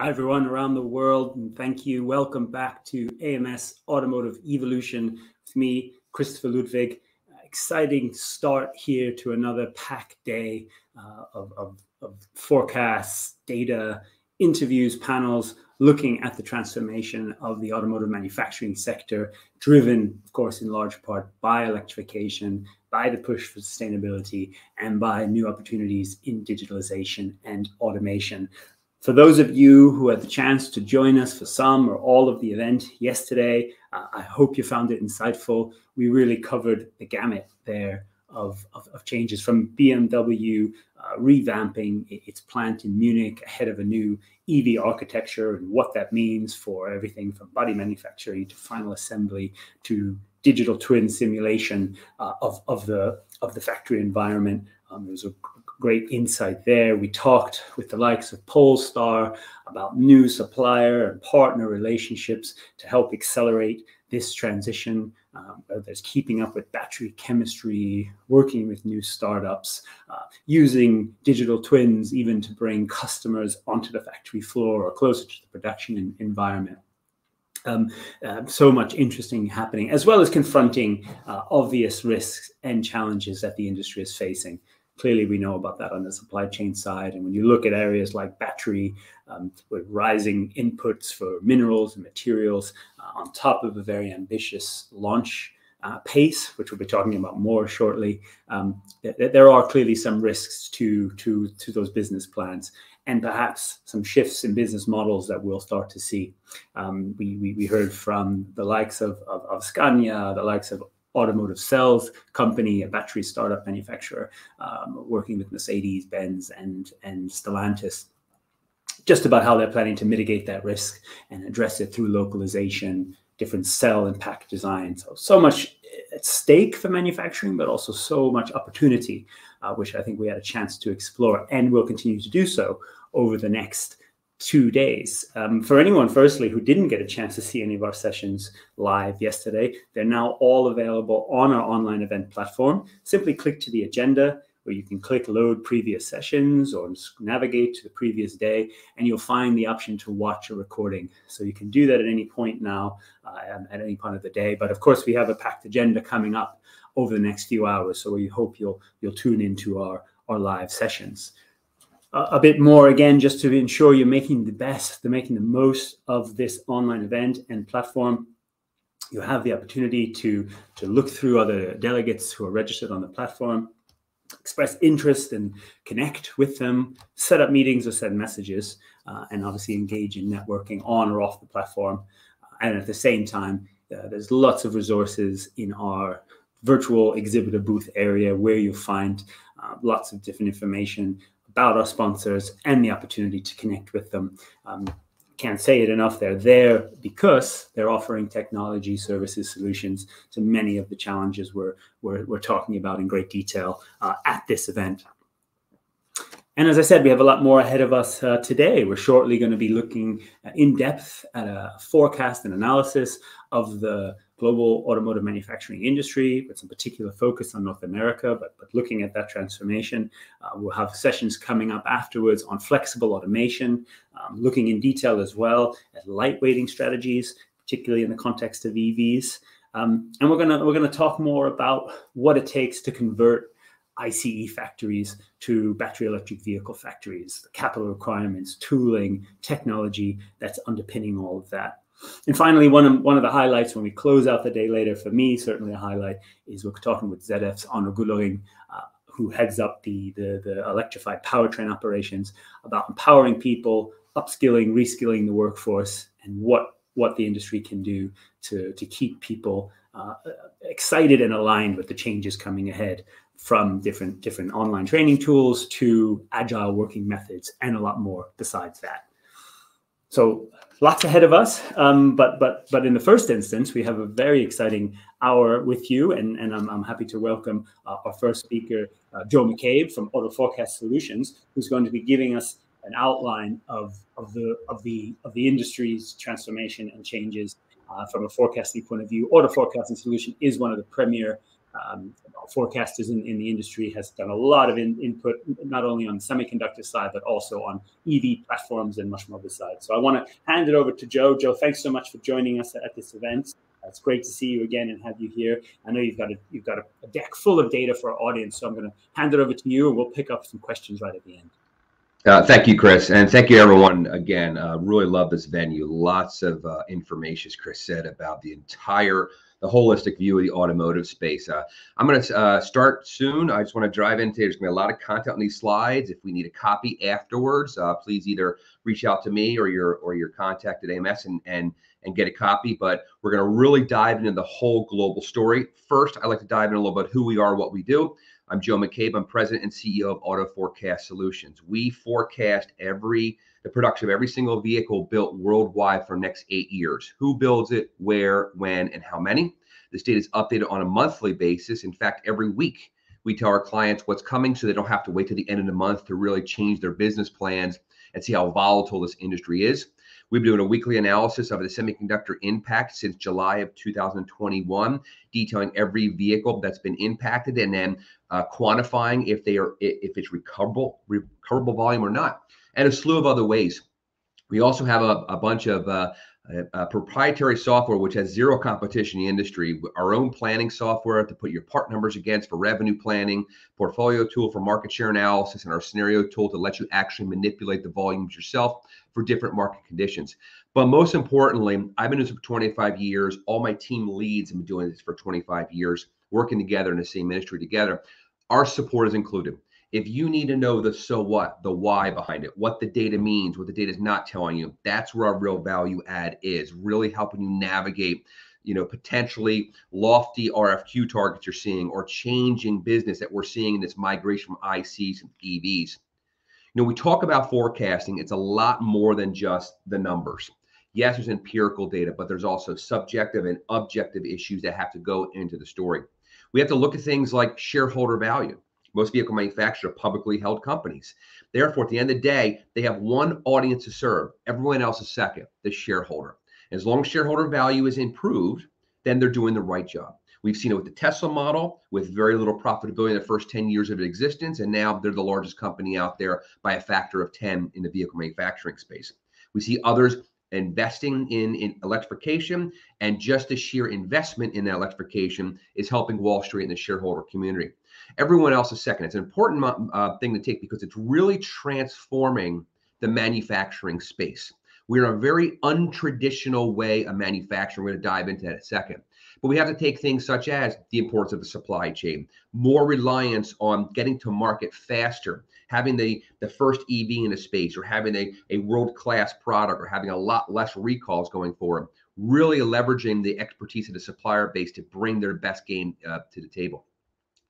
Hi, everyone around the world, and thank you. Welcome back to AMS Automotive Evolution with me, Christopher Ludwig. Exciting start here to another packed day uh, of, of, of forecasts, data, interviews, panels, looking at the transformation of the automotive manufacturing sector, driven, of course, in large part by electrification, by the push for sustainability, and by new opportunities in digitalization and automation. For those of you who had the chance to join us for some or all of the event yesterday, uh, I hope you found it insightful. We really covered the gamut there of, of, of changes from BMW uh, revamping its plant in Munich ahead of a new EV architecture and what that means for everything from body manufacturing to final assembly to digital twin simulation uh, of, of the of the factory environment. Um, there's a great insight there. We talked with the likes of Polestar about new supplier and partner relationships to help accelerate this transition. Um, there's keeping up with battery chemistry, working with new startups, uh, using digital twins even to bring customers onto the factory floor or closer to the production environment. Um, uh, so much interesting happening, as well as confronting uh, obvious risks and challenges that the industry is facing clearly we know about that on the supply chain side. And when you look at areas like battery, um, with rising inputs for minerals and materials uh, on top of a very ambitious launch uh, pace, which we'll be talking about more shortly, um, th there are clearly some risks to, to, to those business plans and perhaps some shifts in business models that we'll start to see. Um, we, we, we, heard from the likes of, of, of Scania, the likes of automotive cells company, a battery startup manufacturer, um, working with Mercedes Benz and and Stellantis, just about how they're planning to mitigate that risk and address it through localization, different cell and pack design. So so much at stake for manufacturing, but also so much opportunity, uh, which I think we had a chance to explore and will continue to do so over the next two days. Um, for anyone, firstly, who didn't get a chance to see any of our sessions live yesterday, they're now all available on our online event platform. Simply click to the agenda where you can click load previous sessions or navigate to the previous day, and you'll find the option to watch a recording. So you can do that at any point now, uh, at any point of the day. But of course, we have a packed agenda coming up over the next few hours. So we hope you'll you'll tune into our, our live sessions a bit more again, just to ensure you're making the best, they're making the most of this online event and platform. You have the opportunity to, to look through other delegates who are registered on the platform, express interest and connect with them, set up meetings or send messages, uh, and obviously engage in networking on or off the platform. And at the same time, uh, there's lots of resources in our virtual exhibitor booth area where you'll find uh, lots of different information about our sponsors and the opportunity to connect with them. Um, can't say it enough. They're there because they're offering technology, services, solutions to many of the challenges we're, we're, we're talking about in great detail uh, at this event. And as I said, we have a lot more ahead of us uh, today. We're shortly going to be looking uh, in depth at a forecast and analysis of the global automotive manufacturing industry with some particular focus on North America, but, but looking at that transformation. Uh, we'll have sessions coming up afterwards on flexible automation, um, looking in detail as well at lightweighting strategies, particularly in the context of EVs. Um, and we're gonna we're gonna talk more about what it takes to convert ICE factories to battery electric vehicle factories, the capital requirements, tooling, technology that's underpinning all of that. And finally, one of, one of the highlights when we close out the day later, for me, certainly a highlight, is we're talking with ZF's Arno uh, who heads up the, the, the electrified powertrain operations, about empowering people, upskilling, reskilling the workforce, and what, what the industry can do to, to keep people uh, excited and aligned with the changes coming ahead from different different online training tools to agile working methods and a lot more besides that. So lots ahead of us. Um, but but but in the first instance, we have a very exciting hour with you, and and I'm, I'm happy to welcome uh, our first speaker, uh, Joe McCabe from Auto Forecast Solutions, who's going to be giving us an outline of of the of the of the industry's transformation and changes uh, from a forecasting point of view. Auto Forecasting Solution is one of the premier um, forecasters in, in the industry has done a lot of in, input, not only on the semiconductor side, but also on EV platforms and much more besides. So I want to hand it over to Joe. Joe, thanks so much for joining us at this event. It's great to see you again and have you here. I know you've got a you've got a, a deck full of data for our audience, so I'm going to hand it over to you, and we'll pick up some questions right at the end. Uh, thank you, Chris, and thank you, everyone. Again, uh, really love this venue. Lots of uh, information, as Chris said, about the entire the holistic view of the automotive space. Uh, I'm going to uh, start soon. I just want to drive into. There's going to be a lot of content on these slides. If we need a copy afterwards, uh, please either reach out to me or your or your contact at AMS and and and get a copy. But we're going to really dive into the whole global story. First, I'd like to dive in a little bit who we are, what we do. I'm Joe McCabe. I'm president and CEO of Auto Forecast Solutions. We forecast every the production of every single vehicle built worldwide for the next eight years. Who builds it, where, when, and how many. This data is updated on a monthly basis. In fact, every week we tell our clients what's coming so they don't have to wait to the end of the month to really change their business plans and see how volatile this industry is. We've been doing a weekly analysis of the semiconductor impact since July of 2021, detailing every vehicle that's been impacted and then uh, quantifying if they are if it's recoverable recoverable volume or not and a slew of other ways. We also have a, a bunch of uh, proprietary software which has zero competition in the industry. Our own planning software to put your part numbers against for revenue planning portfolio tool for market share analysis and our scenario tool to let you actually manipulate the volumes yourself for different market conditions. But most importantly i've been doing this for 25 years. All my team leads have been doing this for 25 years working together in the same industry together. Our support is included if you need to know the so what, the why behind it, what the data means, what the data is not telling you, that's where our real value add is, really helping you navigate you know potentially lofty rfq targets you're seeing or changing business that we're seeing in this migration from ics and evs you know we talk about forecasting it's a lot more than just the numbers. Yes there's empirical data but there's also subjective and objective issues that have to go into the story. We have to look at things like shareholder value most vehicle manufacturers are publicly held companies. Therefore, at the end of the day, they have one audience to serve. Everyone else is second, the shareholder. As long as shareholder value is improved, then they're doing the right job. We've seen it with the Tesla model with very little profitability in the first 10 years of existence. And now they're the largest company out there by a factor of 10 in the vehicle manufacturing space. We see others investing in, in electrification and just the sheer investment in that electrification is helping Wall Street and the shareholder community. Everyone else is second. It's an important uh, thing to take because it's really transforming the manufacturing space. We're in a very untraditional way of manufacturing. We're going to dive into that in a second. But we have to take things such as the importance of the supply chain, more reliance on getting to market faster, having the, the first EV in a space, or having a, a world class product, or having a lot less recalls going forward. Really leveraging the expertise of the supplier base to bring their best game uh, to the table.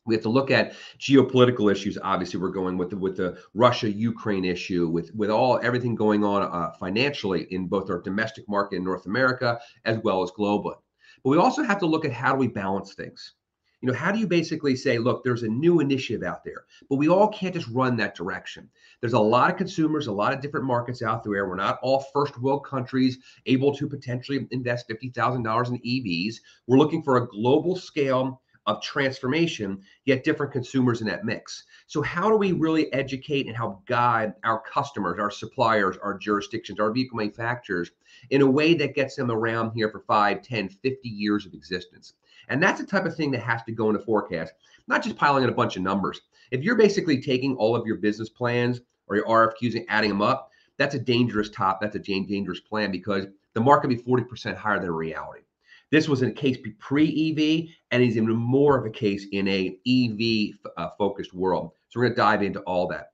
We have to look at geopolitical issues. Obviously, we're going with the, with the Russia Ukraine issue, with with all everything going on uh, financially in both our domestic market in North America as well as globally. But we also have to look at how do we balance things. You know, how do you basically say, look, there's a new initiative out there, but we all can't just run that direction. There's a lot of consumers, a lot of different markets out there. We're not all first world countries able to potentially invest $50,000 in EVs. We're looking for a global scale of transformation, yet different consumers in that mix. So, how do we really educate and help guide our customers, our suppliers, our jurisdictions, our vehicle manufacturers in a way that gets them around here for 5, 10, 50 years of existence? And that's the type of thing that has to go into forecast, not just piling in a bunch of numbers. If you're basically taking all of your business plans or your RFQs and adding them up, that's a dangerous top. That's a dangerous plan because the market be 40% higher than reality. This was in a case pre-EV, and is even more of a case in a EV uh, focused world. So we're going to dive into all that.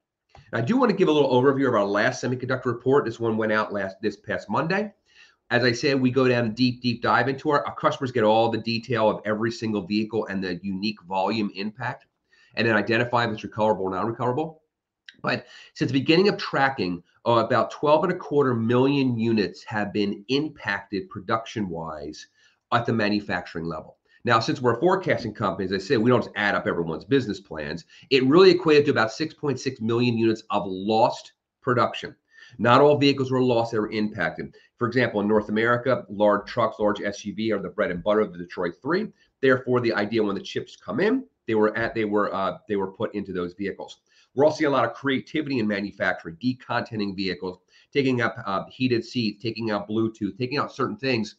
I do want to give a little overview of our last semiconductor report. This one went out last this past Monday. As I said, we go down a deep, deep dive into our, our customers get all the detail of every single vehicle and the unique volume impact, and then identify if it's recoverable or non-recoverable. But since the beginning of tracking, uh, about 12 and a quarter million units have been impacted production-wise at the manufacturing level. Now, since we're a forecasting company, as I said, we don't just add up everyone's business plans. It really equated to about 6.6 million units of lost production. Not all vehicles were lost that were impacted. For example, in North America, large trucks, large SUV are the bread and butter of the Detroit Three. Therefore, the idea when the chips come in, they were at they were uh, they were put into those vehicles. We're also seeing a lot of creativity in manufacturing, decontenting vehicles, taking up uh, heated seats, taking out Bluetooth, taking out certain things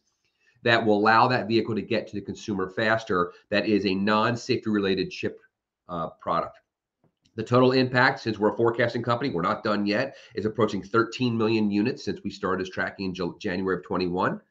that will allow that vehicle to get to the consumer faster. That is a non-safety related chip uh, product. The total impact, since we're a forecasting company, we're not done yet, is approaching 13 million units since we started this tracking in January of 21.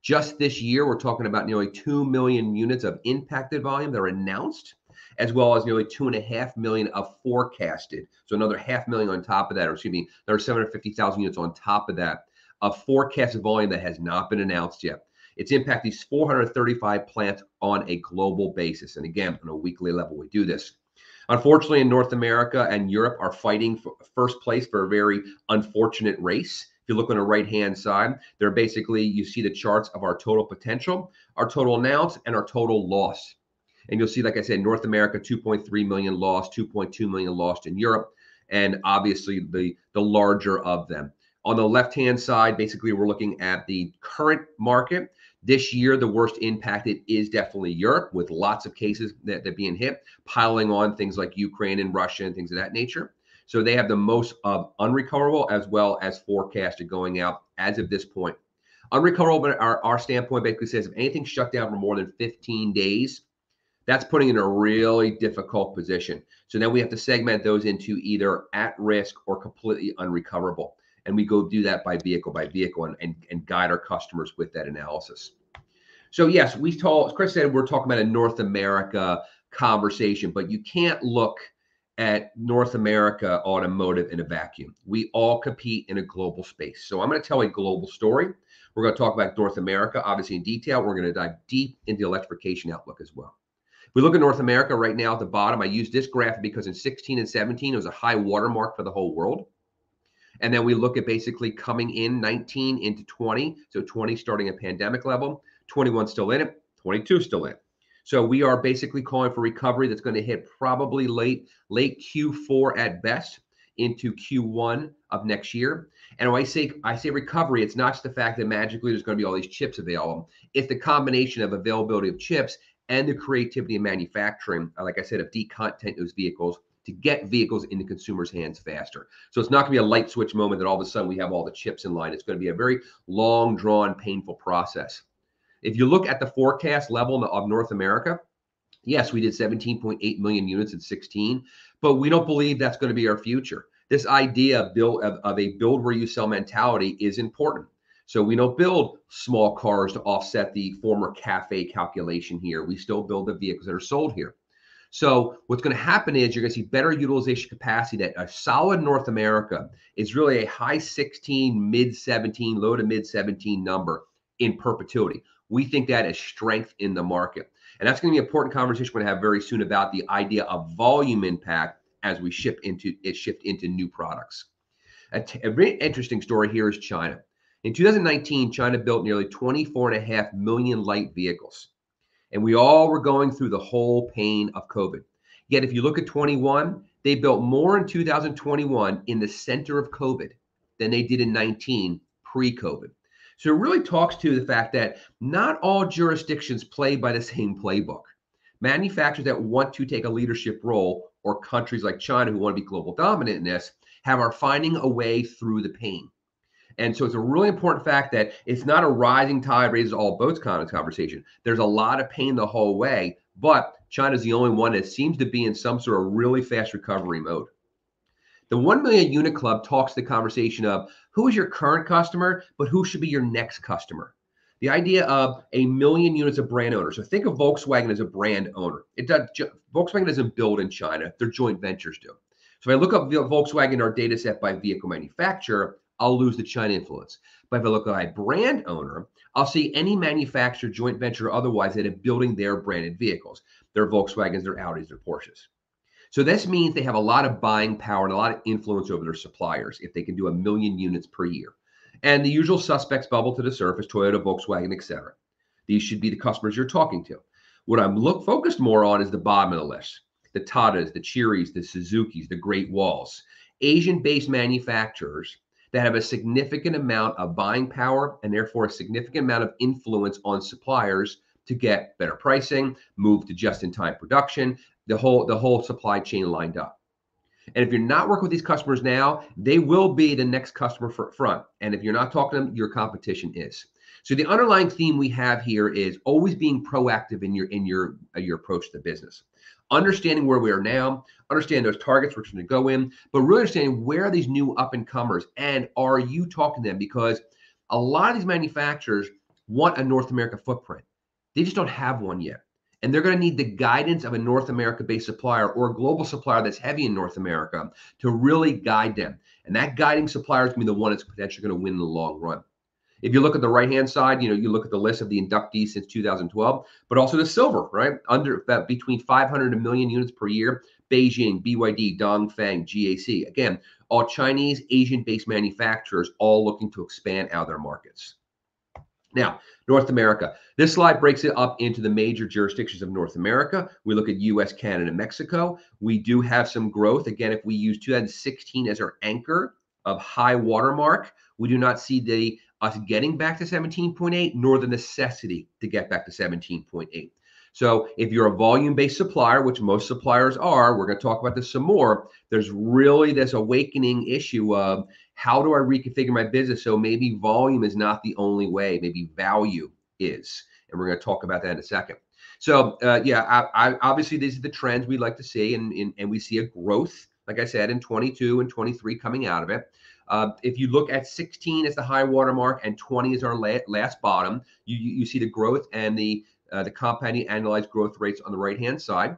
Just this year, we're talking about nearly 2 million units of impacted volume that are announced, as well as nearly 2.5 million of forecasted. So another half million on top of that, or excuse me, there are 750,000 units on top of that of forecasted volume that has not been announced yet. It's impact these 435 plants on a global basis. And again, on a weekly level, we do this. Unfortunately, in North America and Europe are fighting for first place for a very unfortunate race. If you look on the right hand side, they're basically, you see the charts of our total potential, our total announced, and our total loss. And you'll see, like I said, North America, 2.3 million lost, 2.2 million lost in Europe, and obviously the, the larger of them. On the left hand side, basically, we're looking at the current market. This year, the worst impacted is definitely Europe, with lots of cases that, that being hit, piling on things like Ukraine and Russia and things of that nature. So they have the most of unrecoverable as well as forecasted going out as of this point. Unrecoverable, but our, our standpoint basically says if anything shut down for more than 15 days, that's putting in a really difficult position. So then we have to segment those into either at risk or completely unrecoverable and we go do that by vehicle by vehicle and, and, and guide our customers with that analysis. So yes, we told Chris said we're talking about a North America conversation, but you can't look at North America automotive in a vacuum. We all compete in a global space. So I'm going to tell a global story. We're going to talk about North America, obviously in detail. We're going to dive deep into the electrification outlook as well. If we look at North America right now at the bottom, I use this graph because in 16 and 17 it was a high watermark for the whole world. And then we look at basically coming in 19 into 20. So 20 starting at pandemic level, 21 still in it, 22 still in. It. So we are basically calling for recovery that's going to hit probably late late Q4 at best into Q1 of next year. And when I say I say recovery, it's not just the fact that magically there's going to be all these chips available. It's the combination of availability of chips and the creativity of manufacturing, like I said, of decontent those vehicles to get vehicles into consumers' hands faster. So it's not going to be a light switch moment that all of a sudden we have all the chips in line. It's going to be a very long, drawn, painful process. If you look at the forecast level of North America, yes, we did 17.8 million units in 16, but we don't believe that's going to be our future. This idea of, build, of, of a build where you sell mentality is important. So we don't build small cars to offset the former cafe calculation here. We still build the vehicles that are sold here. So what's going to happen is you're going to see better utilization capacity that a solid North America is really a high 16, mid 17, low to mid 17 number in perpetuity. We think that is strength in the market. And that's going to be an important conversation we're going to have very soon about the idea of volume impact as we ship into it shift into new products. A, t- a very interesting story here is China. In 2019, China built nearly 24.5 million light vehicles. And we all were going through the whole pain of COVID. Yet, if you look at 21, they built more in 2021 in the center of COVID than they did in 19 pre COVID. So it really talks to the fact that not all jurisdictions play by the same playbook. Manufacturers that want to take a leadership role, or countries like China who want to be global dominant in this, have are finding a way through the pain. And so it's a really important fact that it's not a rising tide raises all boats kind of conversation. There's a lot of pain the whole way, but China's the only one that seems to be in some sort of really fast recovery mode. The 1 million unit club talks the conversation of who is your current customer, but who should be your next customer. The idea of a million units of brand owner. So think of Volkswagen as a brand owner. It does Volkswagen doesn't build in China; their joint ventures do. So if I look up Volkswagen, our data set by vehicle manufacturer, I'll lose the China influence. But if I look at my brand owner, I'll see any manufacturer, joint venture, otherwise that are building their branded vehicles. Their Volkswagens, their Audis, their Porsches. So this means they have a lot of buying power and a lot of influence over their suppliers if they can do a million units per year. And the usual suspects bubble to the surface: Toyota, Volkswagen, etc. These should be the customers you're talking to. What I'm look focused more on is the bottom of the list: the Tatas, the Cherys, the Suzuki's, the Great Walls, Asian-based manufacturers that have a significant amount of buying power and therefore a significant amount of influence on suppliers to get better pricing, move to just-in-time production, the whole the whole supply chain lined up. And if you're not working with these customers now, they will be the next customer for front. And if you're not talking to them, your competition is. So the underlying theme we have here is always being proactive in your in your uh, your approach to the business. Understanding where we are now, understand those targets we're trying to go in, but really understanding where are these new up and comers and are you talking to them? Because a lot of these manufacturers want a North America footprint. They just don't have one yet. And they're going to need the guidance of a North America based supplier or a global supplier that's heavy in North America to really guide them. And that guiding supplier is going to be the one that's potentially going to win in the long run. If you look at the right hand side, you know, you look at the list of the inductees since 2012, but also the silver, right? Under uh, between 500 and million units per year. Beijing, BYD, Dongfeng, GAC. Again, all Chinese, Asian based manufacturers all looking to expand out their markets. Now, North America. This slide breaks it up into the major jurisdictions of North America. We look at US, Canada, Mexico. We do have some growth. Again, if we use 2016 as our anchor of high watermark, we do not see the us getting back to 17.8 nor the necessity to get back to 17.8. So if you're a volume-based supplier, which most suppliers are, we're going to talk about this some more. There's really this awakening issue of how do I reconfigure my business so maybe volume is not the only way, maybe value is, and we're going to talk about that in a second. So uh, yeah, I, I, obviously these are the trends we like to see, and, and and we see a growth, like I said, in 22 and 23 coming out of it. Uh, if you look at 16 as the high watermark and 20 is our la- last bottom, you, you see the growth and the uh, the compounding annualized growth rates on the right hand side.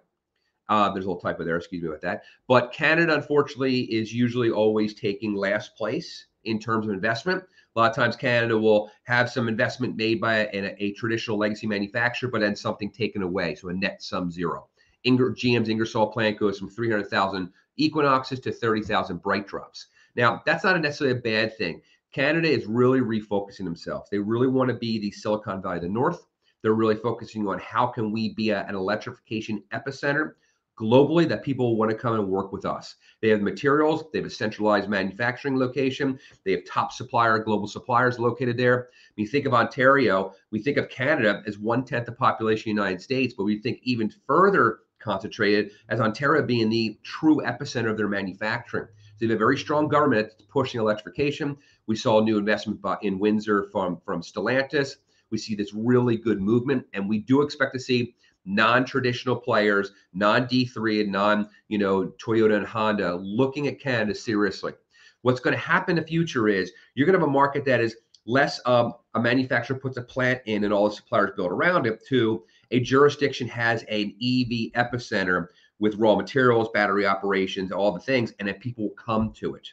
Uh, there's a little typo there, excuse me about that. But Canada, unfortunately, is usually always taking last place in terms of investment. A lot of times, Canada will have some investment made by a, a traditional legacy manufacturer, but then something taken away, so a net sum zero. Inger, GM's Ingersoll plant goes from 300,000 Equinoxes to 30,000 BrightDrops. Now, that's not necessarily a bad thing. Canada is really refocusing themselves. They really want to be the Silicon Valley of the North. They're really focusing on how can we be a, an electrification epicenter globally that people want to come and work with us. They have materials, they have a centralized manufacturing location, they have top supplier, global suppliers located there. You think of Ontario, we think of Canada as one tenth the population of the United States, but we think even further concentrated as Ontario being the true epicenter of their manufacturing. They have a very strong government that's pushing electrification. We saw a new investment in Windsor from, from Stellantis. We see this really good movement, and we do expect to see non-traditional players, non-D3 and non, you know, Toyota and Honda looking at Canada seriously. What's going to happen in the future is you're going to have a market that is less um, a manufacturer puts a plant in and all the suppliers build around it to a jurisdiction has an EV epicenter with raw materials, battery operations, all the things, and if people come to it.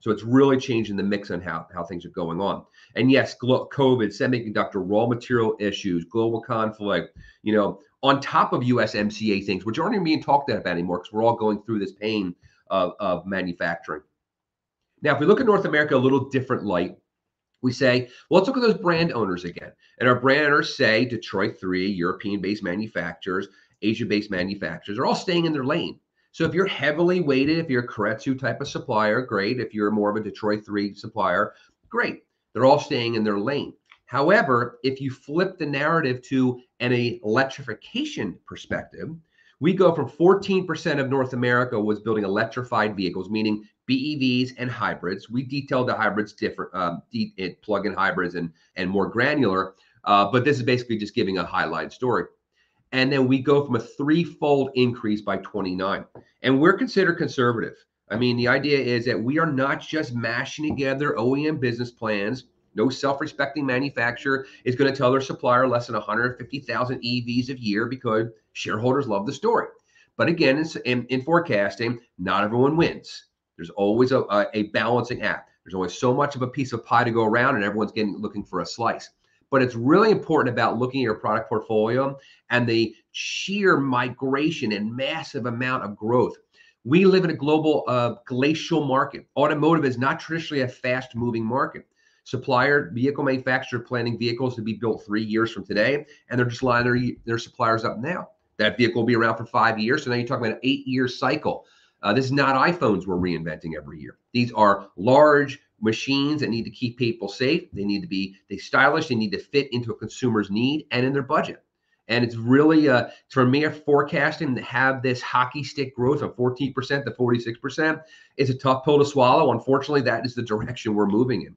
So it's really changing the mix on how, how things are going on. And yes, COVID, semiconductor, raw material issues, global conflict, you know, on top of USMCA things, which aren't even being talked about anymore because we're all going through this pain of, of manufacturing. Now, if we look at North America a little different light, we say, well, let's look at those brand owners again. And our brand owners say Detroit 3, European based manufacturers, Asia based manufacturers are all staying in their lane. So if you're heavily weighted, if you're a Keiretsu type of supplier, great. If you're more of a Detroit 3 supplier, great. They're all staying in their lane. However, if you flip the narrative to an electrification perspective, we go from 14% of North America was building electrified vehicles, meaning BEVs and hybrids. We detailed the hybrids different, um, plug-in hybrids and and more granular. Uh, but this is basically just giving a highlight story and then we go from a threefold increase by 29 and we're considered conservative. I mean the idea is that we are not just mashing together oem business plans. No self-respecting manufacturer is going to tell their supplier less than 150000 evs a year because shareholders love the story. But again in, in forecasting not everyone wins. There's always a, a, a balancing act. There's always so much of a piece of pie to go around and everyone's getting looking for a slice but it's really important about looking at your product portfolio and the sheer migration and massive amount of growth. We live in a global uh, glacial market. Automotive is not traditionally a fast moving market. Supplier, vehicle manufacturer planning vehicles to be built three years from today, and they're just lining their, their suppliers up now. That vehicle will be around for five years. So now you're talking about an eight year cycle. Uh, this is not iPhones we're reinventing every year. These are large machines that need to keep people safe. They need to be they stylish. They need to fit into a consumer's need and in their budget. And it's really uh, for me forecasting to have this hockey stick growth of 14% to 46% is a tough pill to swallow. Unfortunately, that is the direction we're moving in.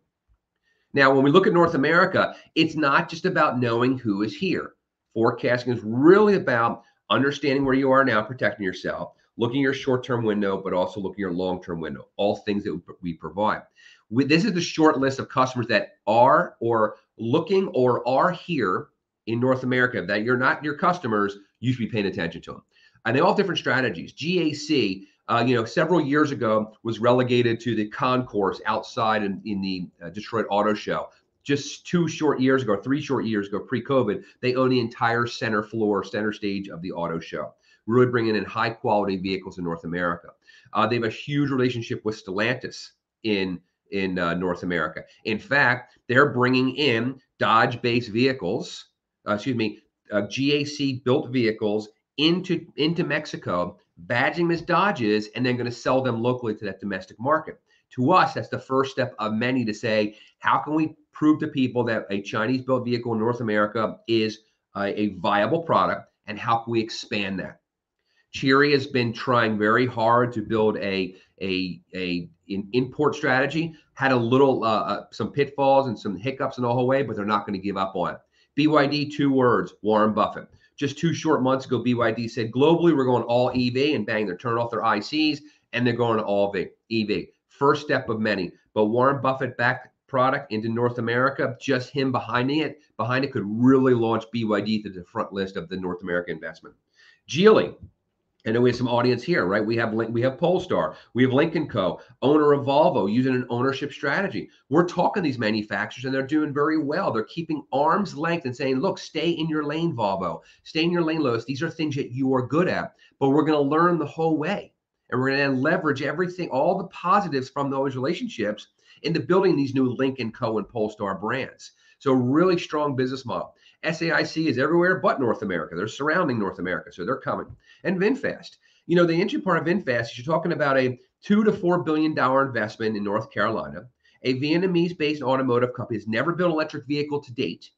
Now, when we look at North America, it's not just about knowing who is here. Forecasting is really about understanding where you are now, protecting yourself, looking at your short-term window, but also looking your long-term window. All things that we provide. This is the short list of customers that are or looking or are here in North America that you're not your customers. You should be paying attention to them, and they all have different strategies. GAC. Uh, you know, several years ago was relegated to the concourse outside in, in the uh, Detroit Auto Show just two short years ago, three short years ago, pre-COVID, they own the entire center floor, center stage of the auto show really bringing in high quality vehicles in North America. Uh, they have a huge relationship with Stellantis in in uh, North America. In fact, they're bringing in Dodge-based vehicles, uh, excuse me, uh, GAC-built vehicles into into Mexico, badging as Dodges, and then going to sell them locally to that domestic market. To us, that's the first step of many to say, how can we prove to people that a Chinese-built vehicle in North America is a viable product, and how can we expand that? Chery has been trying very hard to build a a a an import strategy. Had a little uh, uh, some pitfalls and some hiccups in the whole way, but they're not going to give up on it. BYD, two words: Warren Buffett. Just two short months ago, BYD said globally we're going all EV, and bang, they're turning off their ICs and they're going all EV. First step of many. But Warren Buffett backed product into North America, just him behind it, behind it could really launch BYD to the front list of the North American investment. Geely, I know we have some audience here, right? We have we have Polestar, we have Lynk & Co, owner of Volvo, using an ownership strategy. We're talking these manufacturers, and they're doing very well. They're keeping arm's length and saying, "Look, stay in your lane, Volvo. Stay in your lane, Lotus. These are things that you are good at, but we're going to learn the whole way, and we're going to leverage everything, all the positives from those relationships, into building these new Lynk & Co and Polestar brands. So, really strong business model. SAIC is everywhere but North America. They're surrounding North America, so they're coming. And VinFast. You know, the entry part of VinFast is you're talking about a two to four billion dollar investment in North Carolina. A Vietnamese-based automotive company has never built an electric vehicle to date.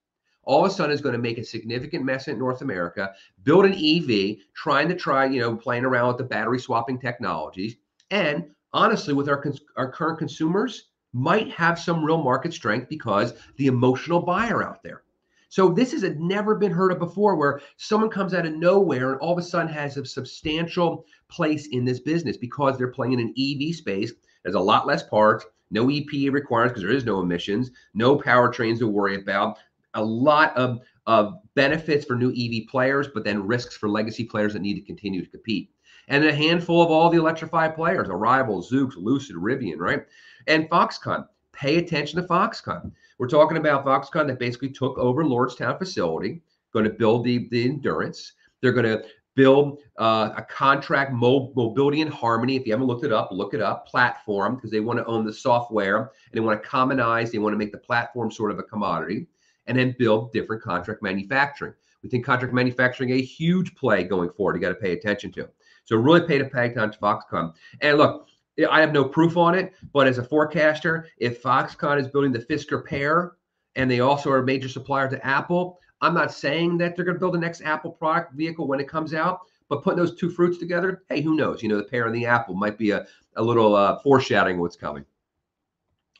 All of a sudden is going to make a significant mess in North America, build an EV, trying to try, you know, playing around with the battery swapping technologies. And honestly, with our, our current consumers, might have some real market strength because the emotional buyer out there. So this has never been heard of before, where someone comes out of nowhere and all of a sudden has a substantial place in this business because they're playing in an EV space. There's a lot less parts, no EPA requirements because there is no emissions, no powertrains to worry about, a lot of, of benefits for new EV players, but then risks for legacy players that need to continue to compete. And a handful of all the electrified players, Arrival, Zoox, Lucid, Rivian, right? And Foxconn. Pay attention to Foxconn. We're talking about Foxconn that basically took over Lordstown facility, going to build the, the endurance. They're going to build uh, a contract mo- Mobility in Harmony. If you haven't looked it up, look it up. Platform because they want to own the software and they want to commonize. They want to make the platform sort of a commodity, and then build different contract manufacturing. We think contract manufacturing a huge play going forward. You got to pay attention to. So really pay to pay attention to Foxconn. And look, I have no proof on it, but as a forecaster, if Foxconn is building the Fisker Pear and they also are a major supplier to Apple, I'm not saying that they're going to build the next Apple product vehicle when it comes out, but putting those two fruits together, hey, who knows? You know, the pear and the apple might be a, a little uh, foreshadowing what's coming.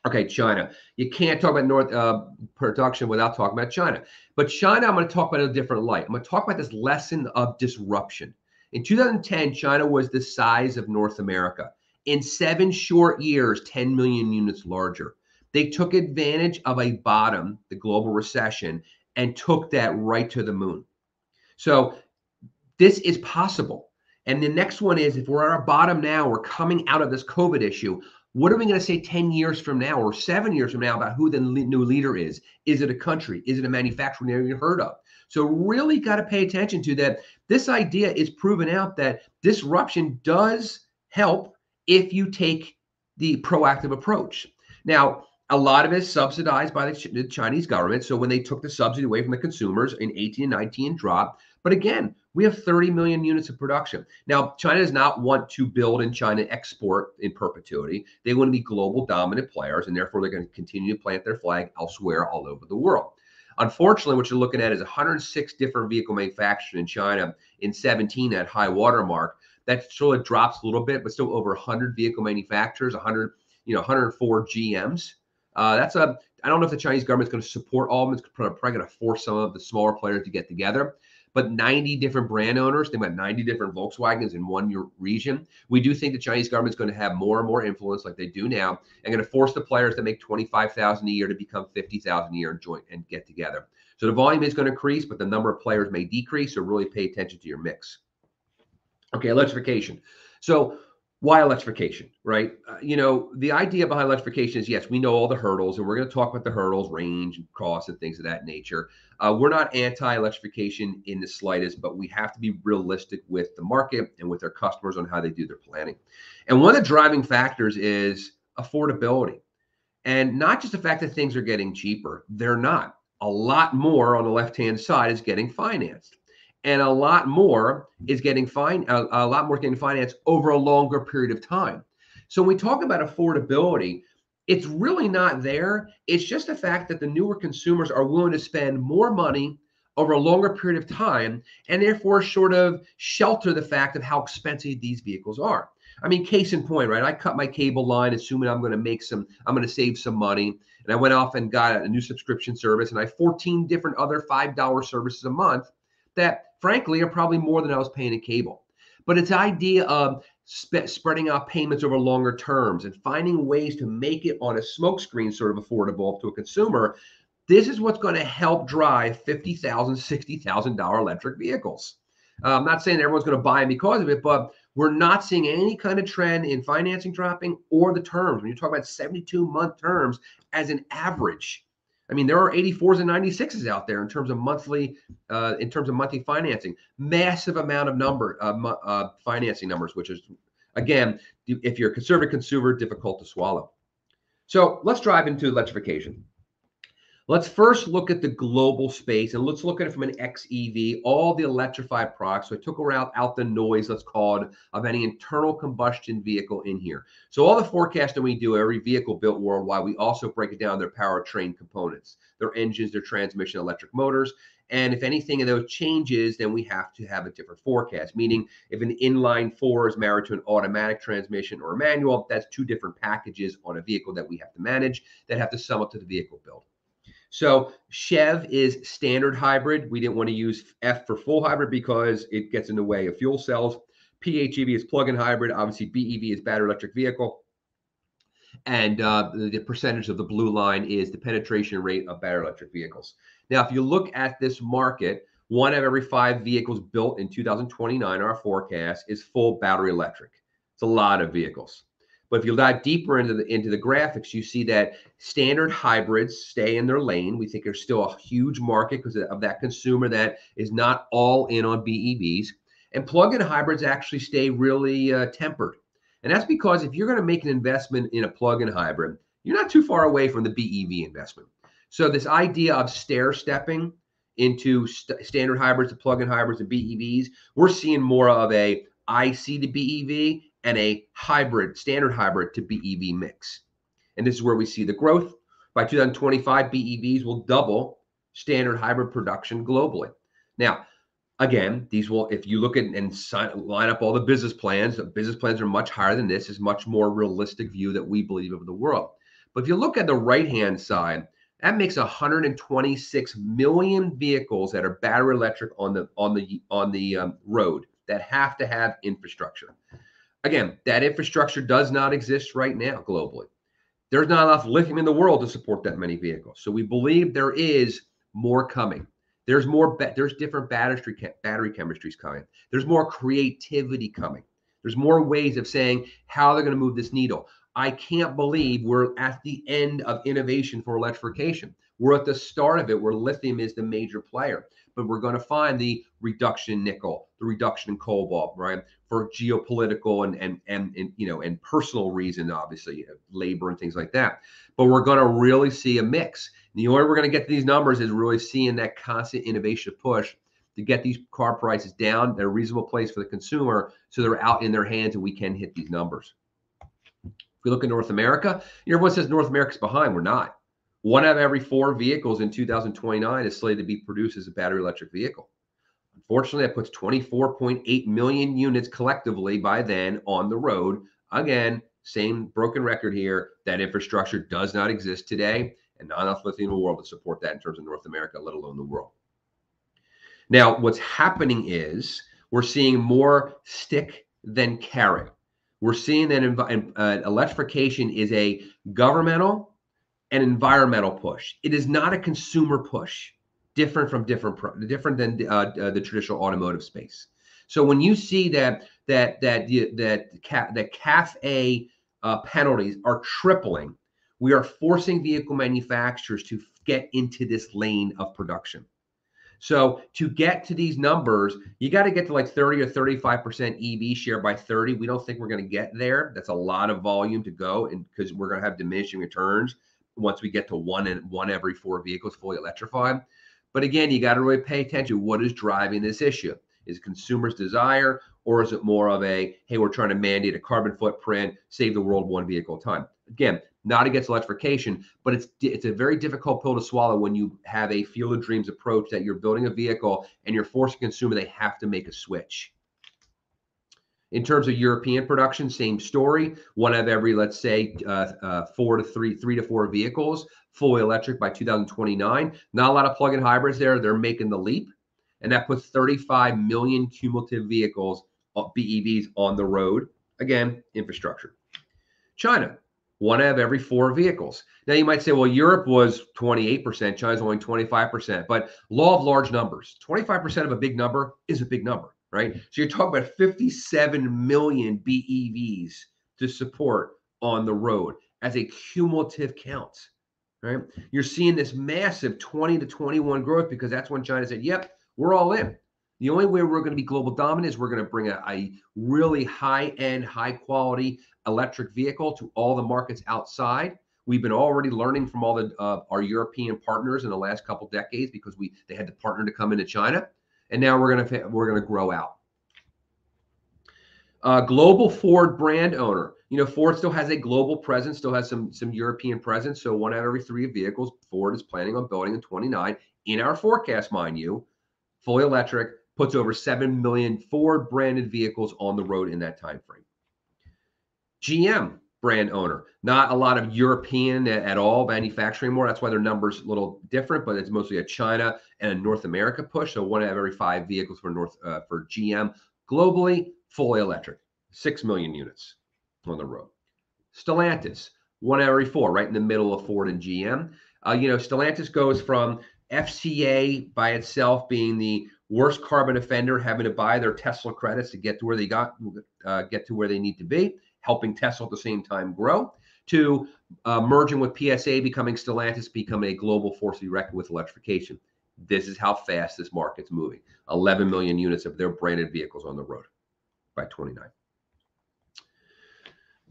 Okay, China. You can't talk about North uh, production without talking about China. But China, I'm going to talk about in a different light. I'm going to talk about this lesson of disruption. In 2010, China was the size of North America in seven short years, 10 million units larger. They took advantage of a bottom, the global recession, and took that right to the moon. So this is possible. And the next one is if we're at our bottom now, we're coming out of this COVID issue. What are we going to say 10 years from now or seven years from now about who the new leader is? Is it a country? Is it a manufacturer never even heard of? So, really got to pay attention to that. This idea is proven out that disruption does help if you take the proactive approach. Now, a lot of it is subsidized by the, Chinese government. So when they took the subsidy away from the consumers in 18 and 19 dropped. But again, we have 30 million units of production. Now, China does not want to build in China export in perpetuity. They want to be global dominant players, and therefore they're going to continue to plant their flag elsewhere all over the world. Unfortunately, what you're looking at is 106 different vehicle manufacturers in China in 17 at high water mark. That still of drops a little bit, but still over 100 vehicle manufacturers, 100, you know, 104 GMs. Uh, that's a. I don't know if the Chinese government is going to support all of them. It's probably going to force some of the smaller players to get together. But 90 different brand owners, they've got 90 different Volkswagens in one region. We do think the Chinese government is going to have more and more influence, like they do now, and going to force the players that make 25,000 a year to become 50,000 a year and join and get together. So the volume is going to increase, but the number of players may decrease. So really pay attention to your mix. Okay, electrification. So why electrification, right? Uh, you know, the idea behind electrification is yes, we know all the hurdles, and we're going to talk about the hurdles, range, and cost, and things of that nature. Uh, we're not anti-electrification in the slightest, but we have to be realistic with the market and with our customers on how they do their planning. And one of the driving factors is affordability, and not just the fact that things are getting cheaper; they're not. A lot more on the left-hand side is getting financed and a lot more is getting fine a, a lot more getting financed over a longer period of time. So when we talk about affordability it's really not there. It's just the fact that the newer consumers are willing to spend more money over a longer period of time and therefore sort of shelter the fact of how expensive these vehicles are. I mean case in point right? I cut my cable line assuming i'm going to make some i'm going to save some money and i went off and got a new subscription service and i have 14 different other $5 services a month that frankly are probably more than I was paying in cable. But it's idea of sp- spreading out payments over longer terms and finding ways to make it on a smokescreen sort of affordable to a consumer. This is what's going to help drive $50,000, $60,000 electric vehicles. Uh, I'm not saying everyone's going to buy them because of it, but we're not seeing any kind of trend in financing dropping or the terms. When you talk about 72 month terms as an average, I mean, there are 84s and 96s out there in terms of monthly, uh, in terms of monthly financing. Massive amount of number uh, uh, financing numbers, which is again, if you're a conservative consumer, difficult to swallow. So let's drive into electrification. Let's first look at the global space and let's look at it from an XEV, all the electrified products. So I took around out the noise, let's call it, of any internal combustion vehicle in here. So all the forecasting we do, every vehicle built worldwide, we also break it down their powertrain components, their engines, their transmission, electric motors. And if anything of those changes, then we have to have a different forecast. Meaning, if an inline four is married to an automatic transmission or a manual, that's two different packages on a vehicle that we have to manage that have to sum up to the vehicle build. So SHEV is standard hybrid. We didn't want to use F for full hybrid because it gets in the way of fuel cells. PHEV is plug-in hybrid. Obviously, BEV is battery electric vehicle. And uh, the, the percentage of the blue line is the penetration rate of battery electric vehicles. Now, if you look at this market, one of every five vehicles built in 2029, our forecast is full battery electric. It's a lot of vehicles. But if you dive deeper into the into the graphics, you see that standard hybrids stay in their lane. We think there's still a huge market because of that consumer that is not all in on BEVs. And plug-in hybrids actually stay really uh, tempered. And that's because if you're going to make an investment in a plug-in hybrid, you're not too far away from the BEV investment. So this idea of stair stepping into st- standard hybrids to plug-in hybrids and BEVs, we're seeing more of a IC to BEV and a hybrid, standard hybrid to BEV mix. And this is where we see the growth. By 2025, BEVs will double standard hybrid production globally. Now, again, these will, if you look at and sign, line up all the business plans, the business plans are much higher than this, is much more realistic view that we believe of the world. But if you look at the right hand side, that makes 126 million vehicles that are battery electric on the on the on the um, road that have to have infrastructure. Again, that infrastructure does not exist right now globally. There's not enough lithium in the world to support that many vehicles. So we believe there is more coming. There's more. There's different battery battery chemistries coming. There's more creativity coming. There's more ways of saying how they're going to move this needle. I can't believe we're at the end of innovation for electrification. We're at the start of it where lithium is the major player, but we're going to find the reduction in nickel, the reduction in cobalt, right? For geopolitical and and and, and you know and personal reasons, obviously labor and things like that. But we're going to really see a mix. And the only way we're going to get to these numbers is really seeing that constant innovation push to get these car prices down at a reasonable place for the consumer, so they're out in their hands and we can hit these numbers. If we look at North America, everyone says North America's behind. We're not. One out of every four vehicles in 2029 is slated to be produced as a battery electric vehicle. Unfortunately, that puts 24.8 million units collectively by then on the road. Again, same broken record here. That infrastructure does not exist today, and not enough the world to support that in terms of North America, let alone the world. Now, what's happening is we're seeing more stick than carrot. We're seeing that uh, electrification is a governmental and environmental push. It is not a consumer push different from different different than uh, uh, the traditional automotive space. So when you see that that that that that, that CAFE uh, penalties are tripling, we are forcing vehicle manufacturers to get into this lane of production. So to get to these numbers, you got to get to like 30 or 35% EV share by 30. We don't think we're going to get there. That's a lot of volume to go and because we're going to have diminishing returns once we get to one and one every four vehicles fully electrified. But again, you got to really pay attention. What is driving this issue? Is consumers' desire, or is it more of a hey, we're trying to mandate a carbon footprint, save the world one vehicle at a time? Again, not against electrification, but it's it's a very difficult pill to swallow when you have a field of dreams approach that you're building a vehicle and you're forcing consumer they have to make a switch. In terms of European production, same story. One of every, let's say, uh, uh, four to three, three to four vehicles fully electric by 2029. Not a lot of plug-in hybrids there. They're making the leap, and that puts 35 million cumulative vehicles, uh, BEVs, on the road. Again, infrastructure. China, one out of every four vehicles. Now you might say, well, Europe was 28%, China's only 25%, but law of large numbers. 25% of a big number is a big number, right? So you're talking about 57 million BEVs to support on the road as a cumulative count right? You're seeing this massive 20 to 21 growth because that's when China said, yep, we're all in. The only way we're going to be global dominant is we're going to bring a, a really high end, high quality electric vehicle to all the markets outside. We've been already learning from all the uh, our European partners in the last couple decades because we they had to partner to come into China, and now we're gonna we're gonna grow out. Uh, global Ford brand owner you know, Ford still has a global presence, still has some some European presence. So one out of every three vehicles Ford is planning on building in 29 in our forecast, mind you, fully electric puts over 7 million Ford branded vehicles on the road in that time frame. GM brand owner, not a lot of European at all manufacturing more. That's why their numbers a little different, but it's mostly a China and a North America push. So one out of every five vehicles for North uh, for GM globally, fully electric, six million units on the road. Stellantis, one out of every four, right in the middle of Ford and GM. Uh, you know, Stellantis goes from FCA by itself being the worst carbon offender, having to buy their Tesla credits to get to where they got, uh, get to where they need to be, helping Tesla at the same time grow, to uh, merging with PSA, becoming Stellantis, becoming a global force to be reckoned with electrification. This is how fast this market's moving. 11 million units of their branded vehicles on the road by 29.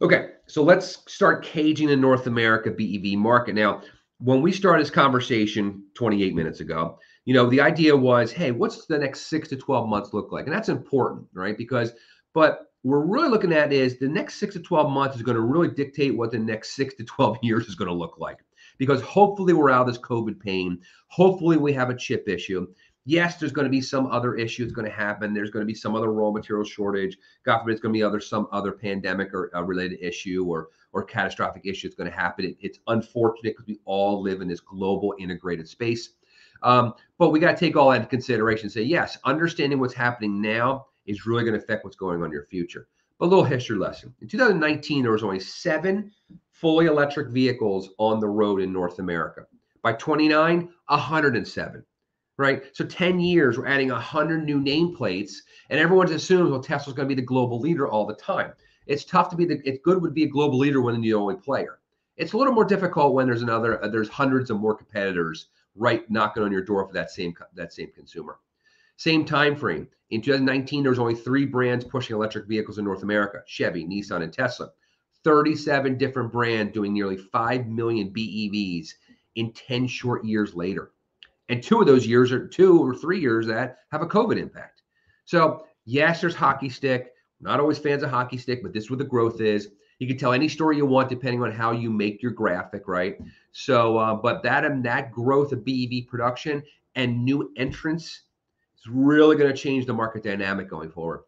Okay, so let's start caging the North America BEV market. Now, when we started this conversation 28 minutes ago, you know, the idea was, hey, what's the next six to 12 months look like? And that's important, right? Because, but we're really looking at is the next six to 12 months is going to really dictate what the next six to 12 years is going to look like. Because hopefully we're out of this COVID pain. Hopefully we have a chip issue yes, there's going to be some other issue that's going to happen. There's going to be some other raw material shortage. God forbid, it's going to be other some other pandemic or uh, related issue or or catastrophic issue that's going to happen. It, it's unfortunate because we all live in this global integrated space. Um, but we got to take all that into consideration. say yes, understanding what's happening now is really going to affect what's going on in your future. But a little history lesson. In 2019, there was only seven fully electric vehicles on the road in North America. By 29, 107 right? So 10 years, we're adding 100 new nameplates, and everyone's assumes, well, Tesla's going to be the global leader all the time. It's tough to be the, it's good would be a global leader when you're the only player. It's a little more difficult when there's another, uh, there's hundreds of more competitors right knocking on your door for that same that same consumer. Same time frame. In 2019, there was only three brands pushing electric vehicles in North America: Chevy, Nissan, and Tesla. 37 different brands doing nearly 5 million BEVs in 10 short years later. And two of those years are two or three years that have a COVID impact. So, yes, there's hockey stick. Not always fans of hockey stick, but this is where the growth is. You can tell any story you want depending on how you make your graphic, right? So, uh, but that and that growth of BEV production and new entrants is really going to change the market dynamic going forward.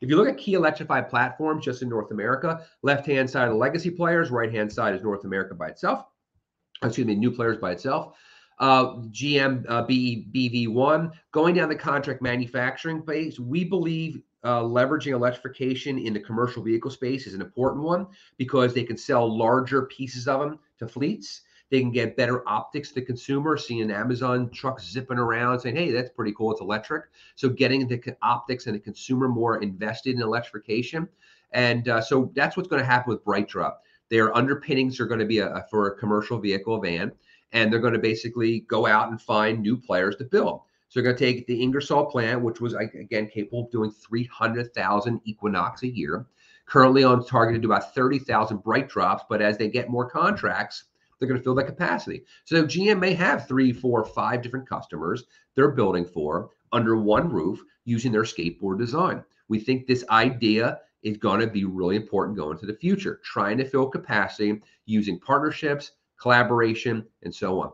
If you look at key electrified platforms just in North America, left hand side of the legacy players, right hand side is North America by itself. Excuse me, new players by itself. Uh, GM uh, BV1 going down the contract manufacturing base. We believe uh, leveraging electrification in the commercial vehicle space is an important one because they can sell larger pieces of them to fleets. They can get better optics to the consumer, seeing an Amazon trucks zipping around saying, hey, that's pretty cool. It's electric. So getting the optics and the consumer more invested in electrification. And uh, so that's what's going to happen with BrightDrop. Their underpinnings are going to be a, for a commercial vehicle van, and they're going to basically go out and find new players to build. So they're going to take the Ingersoll plant, which was again capable of doing 300,000 Equinox a year, currently on target to do about 30,000 BrightDrops. But as they get more contracts, they're going to fill that capacity. So GM may have three, four, five different customers they're building for under one roof using their skateboard design. We think this idea is going to be really important going to the future, trying to fill capacity using partnerships, collaboration, and so on.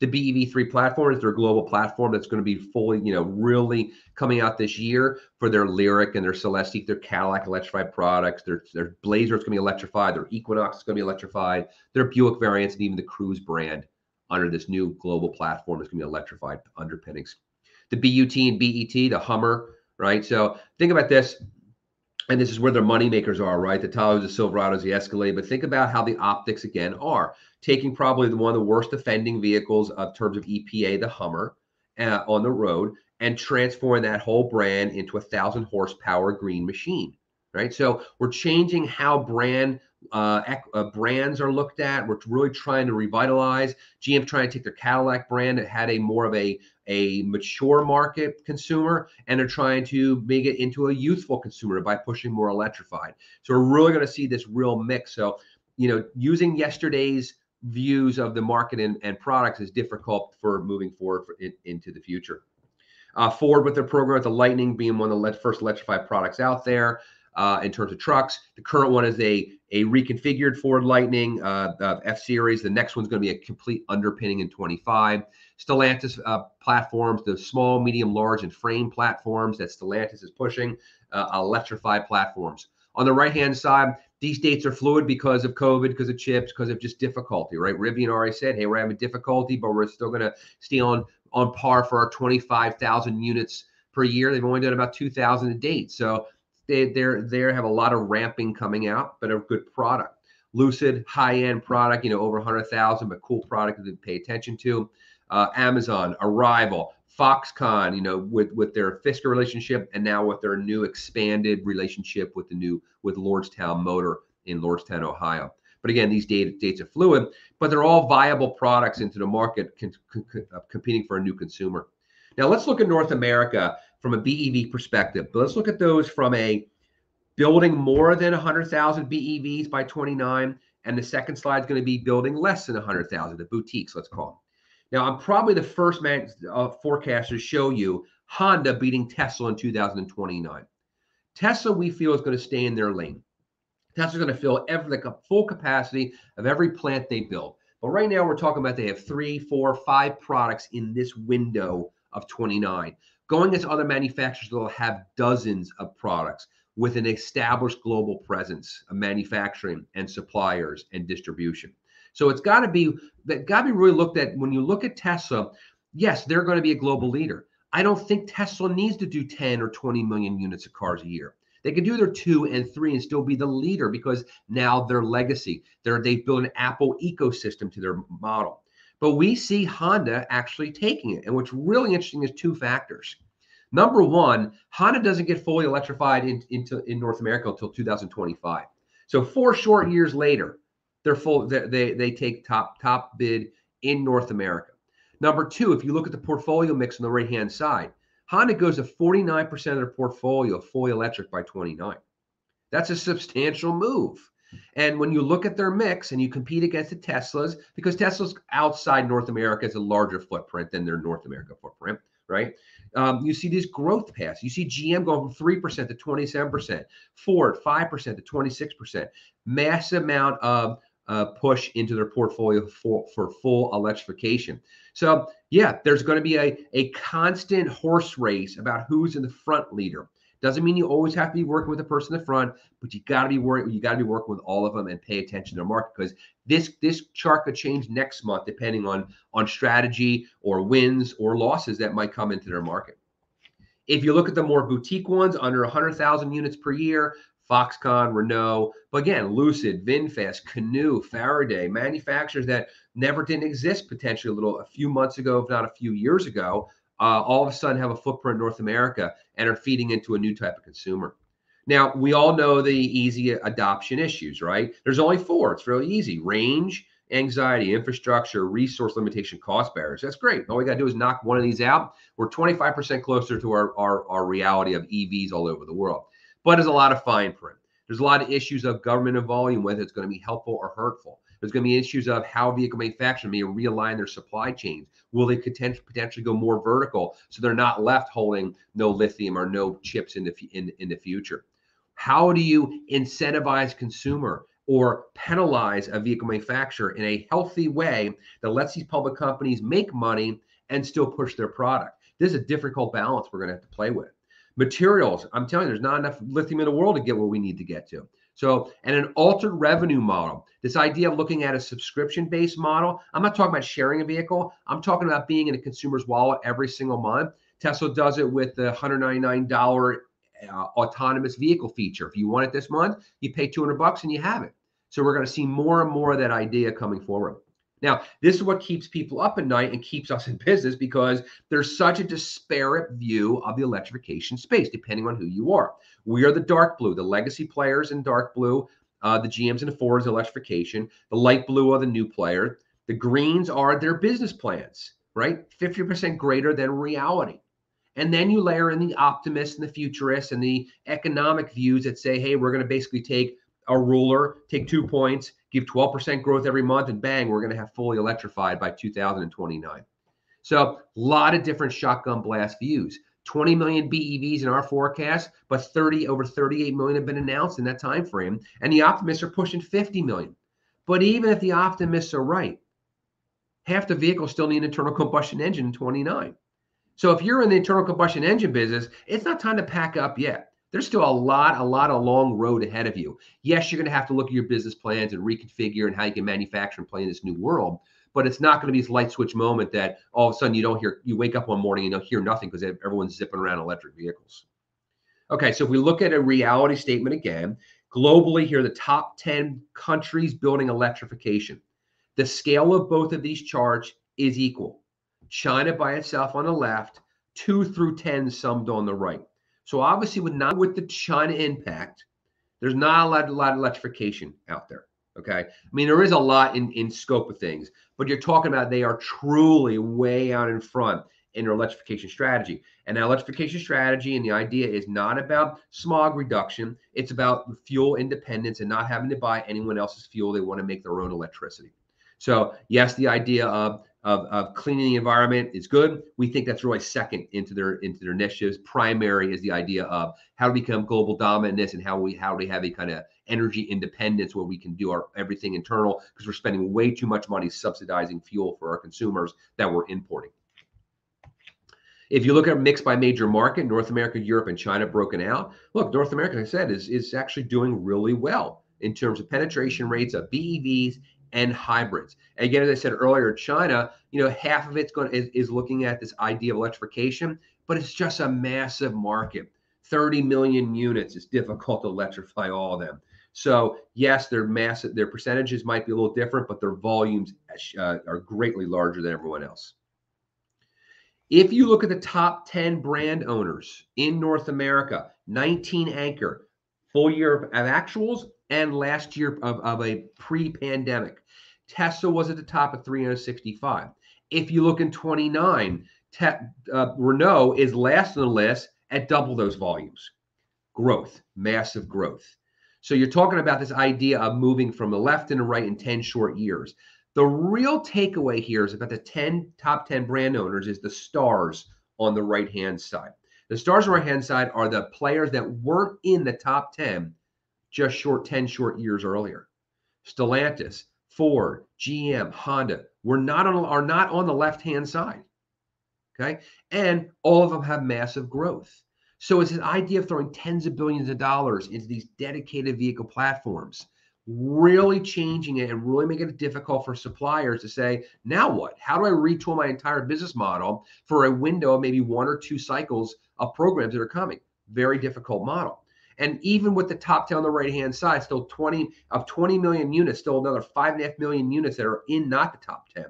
The BEV3 platform is their global platform that's going to be fully, you know, really coming out this year for their Lyriq and their Celestiq, their Cadillac electrified products. Their, their Blazer is going to be electrified. Their Equinox is going to be electrified. Their Buick variants and even the Cruise brand under this new global platform is going to be electrified underpinnings. The BUT and BET, the Hummer, right? So think about this and this is where their money makers are, right? The Tahoes, the Silverados, the Escalade. But think about how the optics again are taking probably the, one of the worst offending vehicles of terms of EPA, the Hummer, uh, on the road, and transforming that whole brand into a thousand horsepower green machine, right? So we're changing how brand uh, uh, brands are looked at. We're really trying to revitalize. GM trying to take their Cadillac brand that had a more of a a mature market consumer and they're trying to make it into a youthful consumer by pushing more electrified. So we're really going to see this real mix. So, you know, using yesterday's views of the market and, and products is difficult for moving forward for in, into the future. Uh, Ford with their program with the Lightning being one of the first electrified products out there uh, in terms of trucks. The current one is a a reconfigured Ford Lightning uh, F Series. The next one's going to be a complete underpinning in 25. Stellantis uh, platforms, the small, medium, large, and frame platforms that Stellantis is pushing, uh, electrified platforms. On the right hand side, these dates are fluid because of COVID, because of chips, because of just difficulty, right? Rivian already said, hey, we're having difficulty, but we're still going to stay on on par for our 25,000 units per year. They've only done about 2,000 a date. So they they're they have a lot of ramping coming out, but a good product. Lucid, high end product, you know, over 100,000, but cool product to pay attention to. Uh, Amazon, Arrival, Foxconn, you know, with with their Fisker relationship, and now with their new expanded relationship with the new with Lordstown Motor in Lordstown, Ohio. But again, these data, dates are fluid, but they're all viable products into the market, con, con, uh, competing for a new consumer. Now let's look at North America from a BEV perspective. But let's look at those from a building more than 100,000 BEVs by 29. And the second slide is going to be building less than 100,000, the boutiques, let's call them. Now, I'm probably the first man uh, forecaster to show you Honda beating Tesla in 2029. Tesla, we feel, is going to stay in their lane. Tesla's going to fill every a full capacity of every plant they build. But right now, we're talking about they have three, four, five products in this window of 29. Going into other manufacturers, they'll have dozens of products with an established global presence of manufacturing and suppliers and distribution. So it's got to be that got to be really looked at when you look at Tesla. Yes, they're going to be a global leader. I don't think Tesla needs to do 10 or 20 million units of cars a year. They can do their two and three and still be the leader because now their legacy. They're they've built an Apple ecosystem to their model. But we see Honda actually taking it. And what's really interesting is two factors. Number one, Honda doesn't get fully electrified in, into in North America until 2025. So four short years later, They're full. They, they take top top bid in North America. Number two, if you look at the portfolio mix on the right hand side, Honda goes to 49% of their portfolio fully electric by 29. That's a substantial move. And when you look at their mix and you compete against the Teslas, because Tesla's outside North America has a larger footprint than their North America footprint, right? Um, you see these growth paths. You see GM going from 3% to 27%, Ford 5% to 26%. Massive amount of uh, push into their portfolio for, for full electrification. So, yeah, there's going to be a, a constant horse race about who's in the front leader. Doesn't mean you always have to be working with the person in the front, but you got to be working. You got to be working with all of them and pay attention to their market because this this chart could change next month depending on on strategy or wins or losses that might come into their market. If you look at the more boutique ones under 100,000 units per year, Foxconn, Renault, but again, Lucid, VinFast, Canoo, Faraday, manufacturers that never didn't exist potentially a little a few months ago, if not a few years ago, uh, all of a sudden have a footprint in North America and are feeding into a new type of consumer. Now, we all know the easy adoption issues, right? There's only four. It's really easy range, anxiety, infrastructure, resource limitation, cost barriers. That's great. All we got to do is knock one of these out. We're 25% closer to our, our, our reality of EVs all over the world. But there's a lot of fine print. There's a lot of issues of government volume, whether it's going to be helpful or hurtful. There's going to be issues of how vehicle manufacturers may realign their supply chains. Will they potentially go more vertical so they're not left holding no lithium or no chips in the in, in the future? How do you incentivize consumer or penalize a vehicle manufacturer in a healthy way that lets these public companies make money and still push their product? This is a difficult balance we're going to have to play with. Materials, I'm telling you, there's not enough lithium in the world to get where we need to get to. So, and an altered revenue model, this idea of looking at a subscription based model, I'm not talking about sharing a vehicle. I'm talking about being in a consumer's wallet every single month. Tesla does it with the $199 uh, autonomous vehicle feature. If you want it this month, you pay 200 bucks and you have it. So we're going to see more and more of that idea coming forward. Now, this is what keeps people up at night and keeps us in business because there's such a disparate view of the electrification space, depending on who you are. We are the dark blue, the legacy players in dark blue, uh, the GMs and the Fords electrification. The light blue are the new player. The greens are their business plans, right? 50% greater than reality. And then you layer in the optimists and the futurists and the economic views that say, hey, we're going to basically take a ruler, take two points, give 12% growth every month, and bang, we're going to have fully electrified by 2029. So a lot of different shotgun blast views. 20 million BEVs in our forecast, but 30 over 38 million have been announced in that time frame, and the optimists are pushing 50 million. But even if the optimists are right, half the vehicles still need an internal combustion engine in 29. So if you're in the internal combustion engine business, it's not time to pack up yet there's still a lot, a lot of long road ahead of you. Yes, you're going to have to look at your business plans and reconfigure and how you can manufacture and play in this new world. But it's not going to be this light switch moment that all of a sudden you don't hear, you wake up one morning and you don't hear nothing because everyone's zipping around electric vehicles. Okay, so if we look at a reality statement again, globally, here are the top 10 countries building electrification. The scale of both of these charts is equal. China by itself on the left, 2 through 10 summed on the right. So obviously, with not with the China impact, there's not a lot, a lot of electrification out there. Okay. I mean, there is a lot in, in scope of things, but you're talking about they are truly way out in front in their electrification strategy. And that electrification strategy and the idea is not about smog reduction. It's about fuel independence and not having to buy anyone else's fuel. They want to make their own electricity. So yes, the idea of of, of cleaning the environment is good. We think that's really second into their into their initiatives. Primary is the idea of how to become global dominant in this and how we how we have a kind of energy independence where we can do our everything internal because we're spending way too much money subsidizing fuel for our consumers that we're importing. If you look at mix by major market, North America, Europe, and China broken out, look, North America, like I said, is, is actually doing really well in terms of penetration rates of BEVs and hybrids. Again, as I said earlier, China, you know, half of it's going is, is looking at this idea of electrification, but it's just a massive market. 30 million units. It's difficult to electrify all of them. So yes, their massive, their percentages might be a little different, but their volumes uh, are greatly larger than everyone else. If you look at the top 10 brand owners in North America, 19 anchor, full year of actuals, and last year of, of a pre-pandemic. Tesla was at the top at 365. If you look in 29, te- uh, Renault is last on the list at double those volumes. Growth, massive growth. So you're talking about this idea of moving from the left and the right in 10 short years. The real takeaway here is about the 10 top 10 brand owners is the stars on the right hand side. The stars on the right hand side are the players that weren't in the top 10 just short 10 short years earlier. Stellantis, Ford, GM, Honda were not on are not on the left hand side. Okay, and all of them have massive growth. So it's an idea of throwing tens of billions of dollars into these dedicated vehicle platforms, really changing it and really making it difficult for suppliers to say, now what? How do I retool my entire business model for a window of maybe one or two cycles of programs that are coming? Very difficult model. And even with the top 10 on the right hand side, still 20 of 20 million units, still another five and a half million units that are in not the top 10.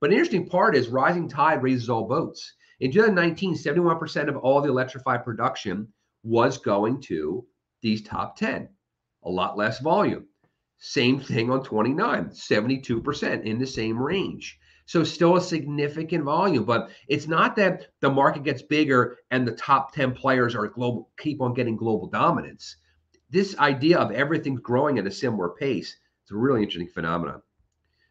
But an interesting part is rising tide raises all boats. In 2019, 71% of all the electrified production was going to these top 10, a lot less volume. Same thing on 29, 72% in the same range. So still a significant volume, but it's not that the market gets bigger and the top 10 players are global keep on getting global dominance. This idea of everything's growing at a similar pace, it's a really interesting phenomenon.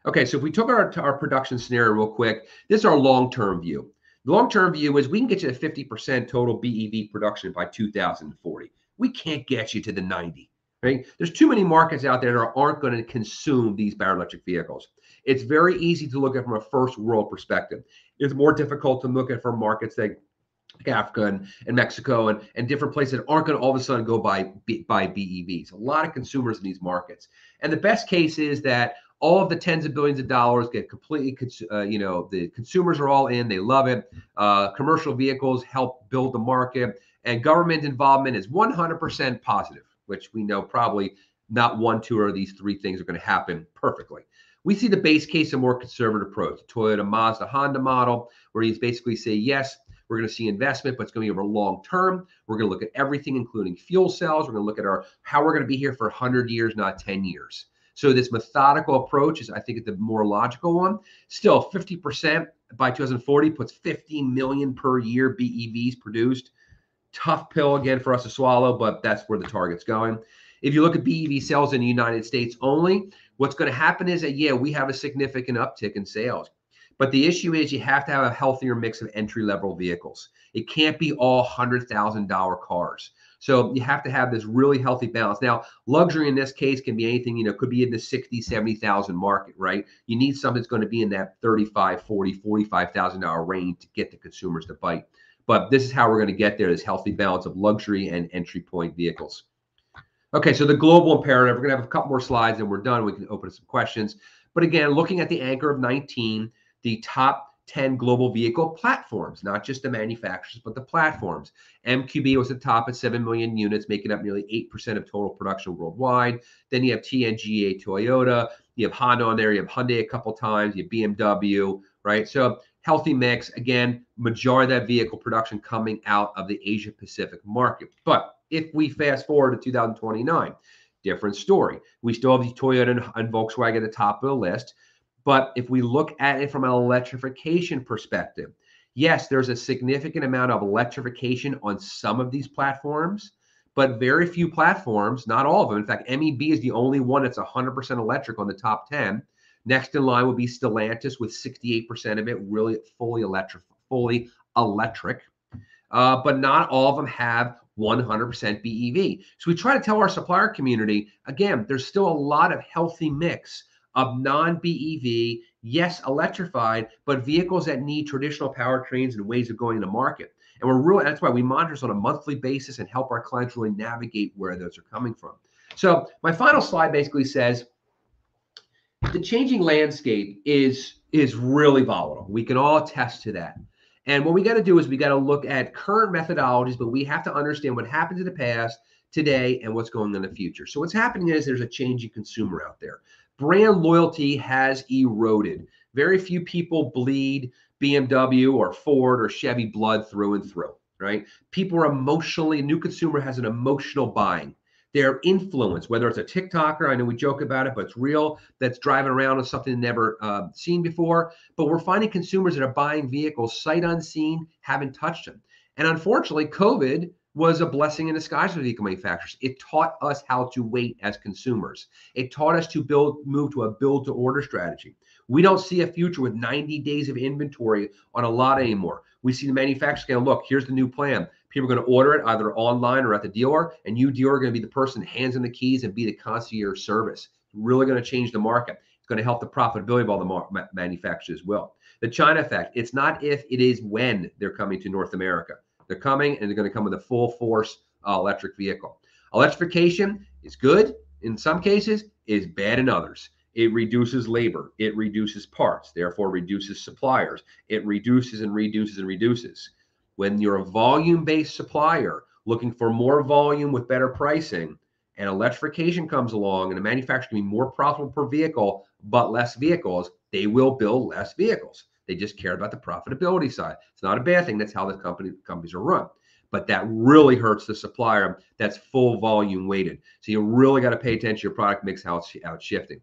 Okay, so if we took our, our production scenario real quick, this is our long-term view. The long-term view is we can get you to 50% total BEV production by 2040. We can't get you to the 90. Right? There's too many markets out there that aren't going to consume these battery electric vehicles. It's very easy to look at from a first world perspective. It's more difficult to look at for markets like Africa and, and Mexico and, and different places that aren't going to all of a sudden go buy, buy BEVs. A lot of consumers in these markets. And the best case is that all of the tens of billions of dollars get completely, uh, you know, the consumers are all in, they love it. Uh, commercial vehicles help build the market, and government involvement is 100% positive, which we know probably not one, two, or these three things are going to happen perfectly. We see the base case a more conservative approach, Toyota Mazda Honda model, where he's basically say, yes, we're going to see investment, but it's going to be over long term. We're going to look at everything, including fuel cells. We're going to look at our how we're going to be here for 100 years, not 10 years. So this methodical approach is, I think, the more logical one. Still, 50% by 2040 puts 15 million per year BEVs produced. Tough pill again for us to swallow, but that's where the target's going. If you look at BEV sales in the United States only, what's going to happen is that, yeah, we have a significant uptick in sales. But the issue is you have to have a healthier mix of entry level vehicles. It can't be all $100,000 cars. So you have to have this really healthy balance. Now, luxury in this case can be anything, you know, could be in the 60, 70,000 market, right? You need something that's going to be in that 35, 40, $45,000 range to get the consumers to bite. But this is how we're going to get there, this healthy balance of luxury and entry point vehicles. Okay, so the global imperative, we're going to have a couple more slides and we're done. We can open some questions. But again, looking at the anchor of 19, the top 10 global vehicle platforms, not just the manufacturers, but the platforms. MQB was the top at 7 million units, making up nearly 8% of total production worldwide. Then you have TNGA Toyota, you have Honda on there, you have Hyundai a couple times, you have BMW, right? So healthy mix. Again, majority of that vehicle production coming out of the Asia Pacific market. But if we fast forward to 2029, different story. We still have the Toyota and, and Volkswagen at the top of the list. But if we look at it from an electrification perspective, yes, there's a significant amount of electrification on some of these platforms, but very few platforms, not all of them. In fact, MEB is the only one that's 100% electric on the top 10. Next in line would be Stellantis with 68% of it really fully electric, fully electric. Uh, but not all of them have 100% BEV. So we try to tell our supplier community again, there's still a lot of healthy mix of non BEV, yes, electrified, but vehicles that need traditional powertrains and ways of going to market. And we're really, that's why we monitor this on a monthly basis and help our clients really navigate where those are coming from. So, my final slide basically says the changing landscape is is really volatile. We can all attest to that. And what we got to do is we got to look at current methodologies, but we have to understand what happened in the past, today, and what's going on in the future. So what's happening is there's a changing consumer out there brand loyalty has eroded. Very few people bleed BMW or Ford or Chevy blood through and through, right? People are emotionally, a new consumer has an emotional buying. Their influence, whether it's a TikToker, I know we joke about it, but it's real, that's driving around with something never uh, seen before. But we're finding consumers that are buying vehicles sight unseen, haven't touched them. And unfortunately, COVID was a blessing in disguise for vehicle manufacturers. It taught us how to wait as consumers. It taught us to build, move to a build to order strategy. We don't see a future with 90 days of inventory on a lot anymore. We see the manufacturers going, look, here's the new plan. People are going to order it either online or at the dealer, and you dealer are going to be the person hands in the keys and be the concierge service. Really going to change the market. It's going to help the profitability of all the manufacturers as well. The China effect, it's not if, it is when they're coming to North America. They're coming and they're going to come with a full force uh, electric vehicle. Electrification is good in some cases, is bad in others. It reduces labor, it reduces parts, therefore reduces suppliers. It reduces and reduces and reduces. When you're a volume based supplier looking for more volume with better pricing, and electrification comes along and the manufacturer can be more profitable per vehicle, but less vehicles, they will build less vehicles. They just care about the profitability side. It's not a bad thing. That's how the company companies are run. But that really hurts the supplier that's full volume weighted. So you really got to pay attention to your product mix, how it's, how it's shifting.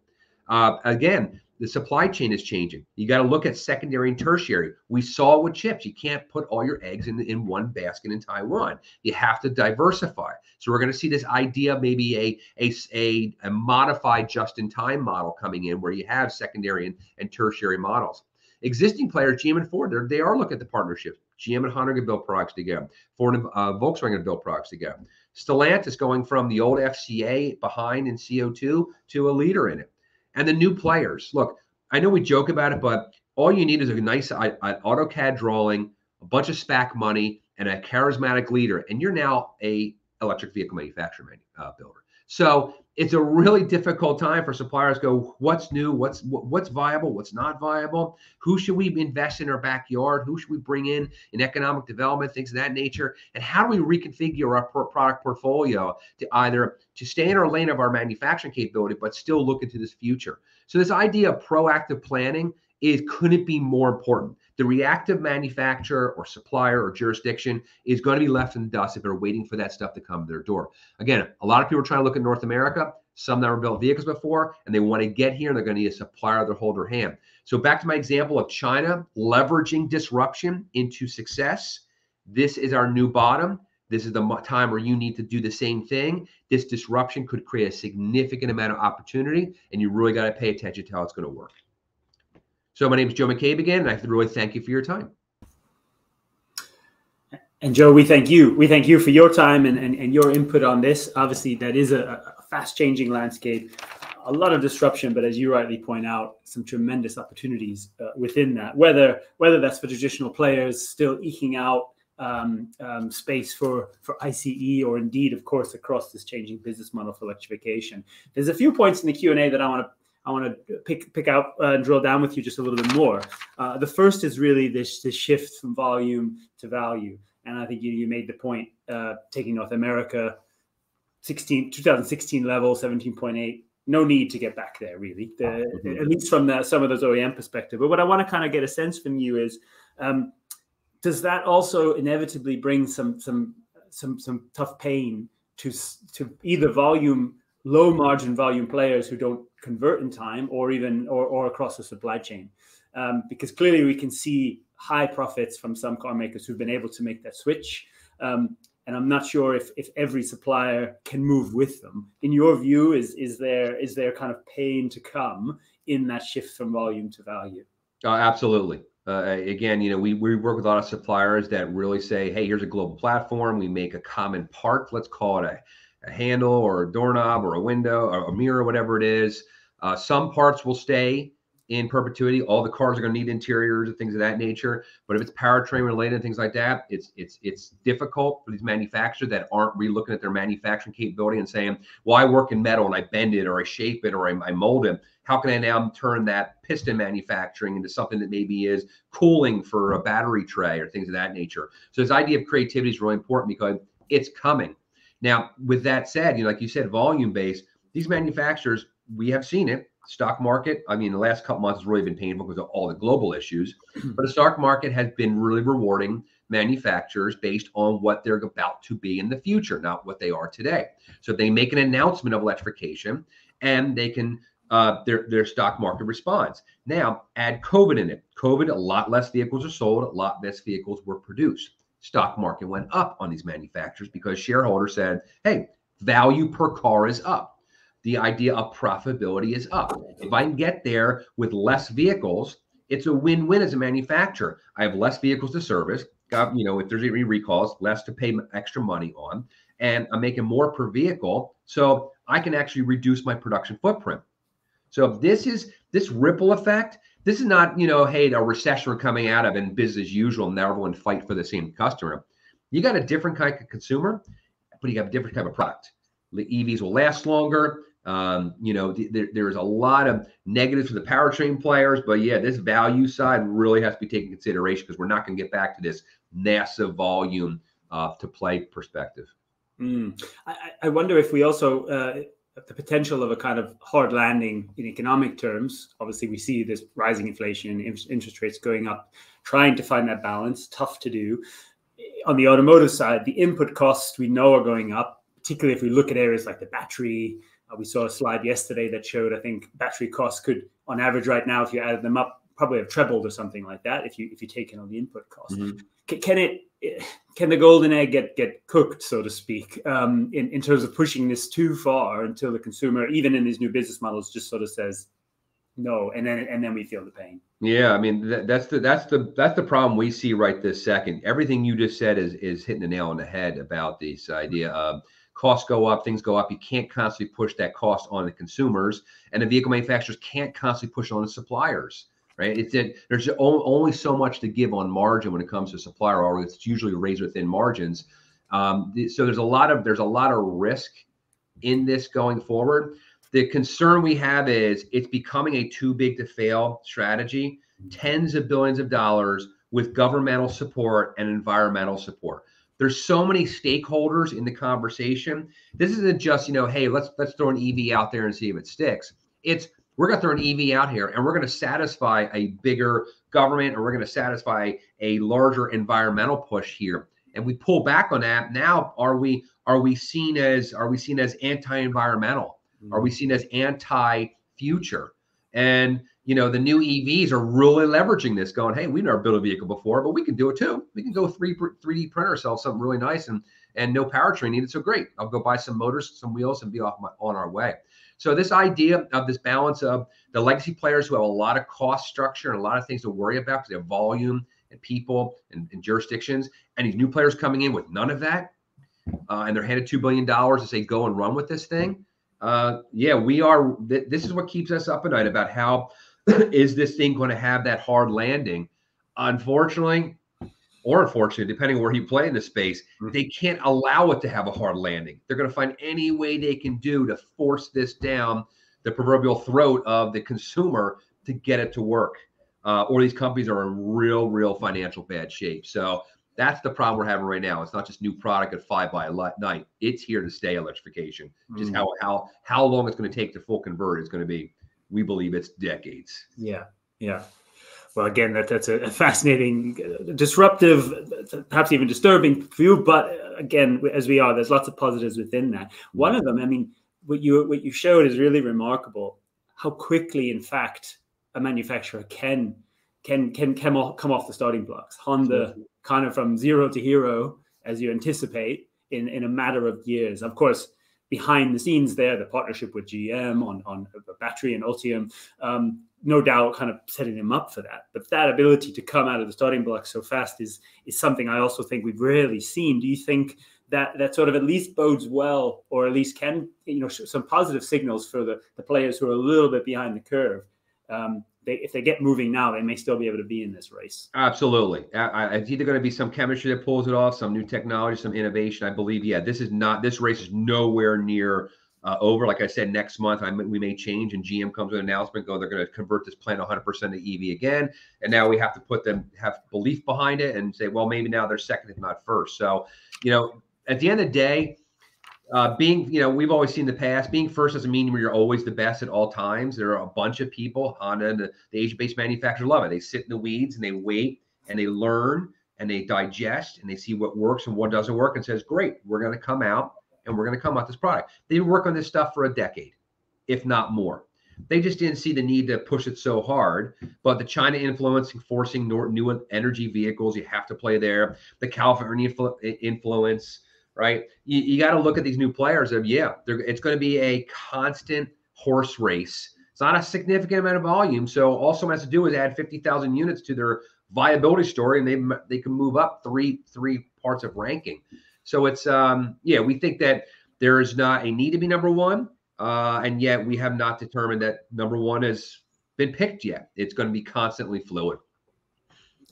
Uh, again, the supply chain is changing. You got to look at secondary and tertiary. We saw with chips, you can't put all your eggs in, in one basket in Taiwan. You have to diversify. So we're going to see this idea of maybe a, a, a, a modified just-in-time model coming in where you have secondary and, and tertiary models. Existing players, GM and Ford, they are looking at the partnerships. GM and Honda can build products together. Ford and uh, Volkswagen can build products together. Stellantis going from the old FCA behind in CO2 to a leader in it and the new players. Look, I know we joke about it, but all you need is a nice AutoCAD drawing, a bunch of SPAC money, and a charismatic leader, and you're now a electric vehicle manufacturer uh, builder. So it's a really difficult time for suppliers go what's new what's what's viable what's not viable? Who should we invest in our backyard? Who should we bring in in economic development things of that nature? And how do we reconfigure our product portfolio to either to stay in our lane of our manufacturing capability but still look into this future? So this idea of proactive planning is couldn't be more important the reactive manufacturer or supplier or jurisdiction is going to be left in the dust if they're waiting for that stuff to come to their door. Again, a lot of people are trying to look at North America, some never built vehicles before, and they want to get here and they're going to need a supplier to hold their hand. So back to my example of China leveraging disruption into success. This is our new bottom. This is the time where you need to do the same thing. This disruption could create a significant amount of opportunity, and you really got to pay attention to how it's going to work. So my name is Joe McCabe again, and I really thank you for your time. And Joe, we thank you. We thank you for your time and, and, and your input on this. Obviously, that is a, a fast changing landscape, a lot of disruption, but as you rightly point out, some tremendous opportunities uh, within that. Whether whether that's for traditional players still eking out um, um, space for for ICE, or indeed, of course, across this changing business model for electrification. There's a few points in the Q and A that I want to I want to pick pick out uh, and drill down with you just a little bit more. Uh, the first is really this this shift from volume to value, and I think you, you made the point uh, taking North America, 16 2016 level 17.8. No need to get back there really, the, mm-hmm. at least from the, some of those OEM perspective. But what I want to kind of get a sense from you is, um, does that also inevitably bring some some some some tough pain to to either volume low margin volume players who don't convert in time or even or, or across the supply chain. Um, because clearly we can see high profits from some car makers who've been able to make that switch. Um, and i'm not sure if, if every supplier can move with them. In your view is is there is there kind of pain to come in that shift from volume to value? Uh, absolutely. Uh, again, you know, we, we work with a lot of suppliers that really say, hey, here's a global platform. We make a common part. Let's call it a a handle or a doorknob or a window or a mirror, whatever it is. Uh, some parts will stay in perpetuity. All the cars are going to need interiors and things of that nature. But if it's powertrain related and things like that, it's it's it's difficult for these manufacturers that aren't relooking at their manufacturing capability and saying, "Well, I work in metal and I bend it or I shape it or I, I mold it. How can I now turn that piston manufacturing into something that maybe is cooling for a battery tray or things of that nature?" So this idea of creativity is really important because it's coming. Now, with that said, you know, like you said, volume based, these manufacturers, we have seen it. Stock market, I mean, the last couple months has really been painful because of all the global issues, but the stock market has been really rewarding manufacturers based on what they're about to be in the future, not what they are today. So they make an announcement of electrification and they can uh, their their stock market responds. Now add COVID in it. COVID, a lot less vehicles are sold, a lot less vehicles were produced. Stock market went up on these manufacturers because shareholders said, "Hey, value per car is up. The idea of profitability is up. If I can get there with less vehicles, it's a win-win as a manufacturer. I have less vehicles to service. Got, you know, if there's any recalls, less to pay extra money on, and I'm making more per vehicle, so I can actually reduce my production footprint." So this is this ripple effect, this is not, you know, hey, a recession we're coming out of and business as usual, and now everyone fight for the same customer. You got a different kind of consumer, but you have a different type of product. The EVs will last longer. Um, you know, th- there, there's a lot of negatives for the powertrain players, but yeah, this value side really has to be taken consideration because we're not going to get back to this massive volume uh, to play perspective. Mm. I, I, wonder if we also uh, the potential of a kind of hard landing in economic terms. Obviously, we see this rising inflation, interest rates going up, trying to find that balance, tough to do. On the automotive side, the input costs we know are going up, particularly if we look at areas like the battery. Uh, we saw a slide yesterday that showed, I think, battery costs could, on average, right now, if you added them up, probably have trebled or something like that. If you if you take in all the input costs, mm-hmm. can, can it can the golden egg get get cooked, so to speak, um, in in terms of pushing this too far until the consumer, even in these new business models, just sort of says no, and then and then we feel the pain. Yeah, I mean that, that's the that's the that's the problem we see right this second. Everything you just said is is hitting the nail on the head about this idea of costs go up, things go up. You can't constantly push that cost on the consumers, and the vehicle manufacturers can't constantly push on the suppliers right? It's that there's only so much to give on margin when it comes to supplier, or it's usually razor thin margins. Um, so there's a lot of there's a lot of risk in this going forward. The concern we have is it's becoming a too big to fail strategy. Tens of billions of dollars with governmental support and environmental support. There's so many stakeholders in the conversation. This isn't just you know, hey, let's let's throw an EV out there and see if it sticks. It's we're going to throw an EV out here and we're going to satisfy a bigger government or we're going to satisfy a larger environmental push here. And we pull back on that. Now, are we are we seen as are we seen as anti-environmental? Mm-hmm. Are we seen as anti-future? And you know, the new EVs are really leveraging this, going, hey, we never built a vehicle before, but we can do it too. We can go 3 3D print ourselves something really nice and and no powertrain needed. So great. I'll go buy some motors, some wheels, and be off my, on our way. So this idea of this balance of the legacy players who have a lot of cost structure and a lot of things to worry about because they have volume and people and, and, jurisdictions, and these new players coming in with none of that, uh, and they're handed two billion dollars to say go and run with this thing. Uh, yeah, we are. Th- this is what keeps us up at night about how is this thing going to have that hard landing. Unfortunately, or unfortunately, depending on where you play in the space, mm-hmm. they can't allow it to have a hard landing. They're going to find any way they can do to force this down the proverbial throat of the consumer to get it to work. Uh, or these companies are in real, real financial bad shape. So that's the problem we're having right now. It's not just new product at five by night. It's here to stay. Electrification. Mm-hmm. Just how how how long it's going to take to full convert is going to be. We believe it's decades. Yeah, yeah well, again, that that's a fascinating, disruptive, perhaps even disturbing view. But again, as we are, there's lots of positives within that. One of them, I mean, what you what you showed is really remarkable. How quickly, in fact, a manufacturer can can can come off, come off the starting blocks. Honda kind of from zero to hero, as you anticipate, in in a matter of years. Of course, behind the scenes there, the partnership with GM on on battery and Ultium. Um, no doubt kind of setting them up for that. But that ability to come out of the starting block so fast is is something I also think we've rarely seen. Do you think that that sort of at least bodes well, or at least can you know some positive signals for the the players who are a little bit behind the curve? Um, they, if they get moving now, they may still be able to be in this race. Absolutely, I, it's either going to be some chemistry that pulls it off, some new technology, some innovation. I believe, yeah, this is not this race is nowhere near uh, over. Like I said, next month I, we may change, and GM comes with an announcement, go they're going to convert this plant 100% to EV again, and now we have to put them have belief behind it and say, well, maybe now they're second if not first. So, you know, at the end of the day, uh, being, you know, we've always seen the past. Being first doesn't mean you're always the best at all times. There are a bunch of people, Honda and the, the Asia-based manufacturers love it. They sit in the weeds and they wait and they learn and they digest and they see what works and what doesn't work and says, great, we're going to come out and we're going to come out this product. They work on this stuff for a decade, if not more. They just didn't see the need to push it so hard. But the China influence, forcing new energy vehicles, you have to play there. The California influence, right? You, you got to look at these new players. Of yeah, it's going to be a constant horse race. It's not a significant amount of volume. So all someone has to do is add 50,000 units to their viability story, and they they can move up three three parts of ranking. So it's um yeah, we think that there is not a need to be number one uh, and yet we have not determined that number one has been picked yet. It's going to be constantly fluid.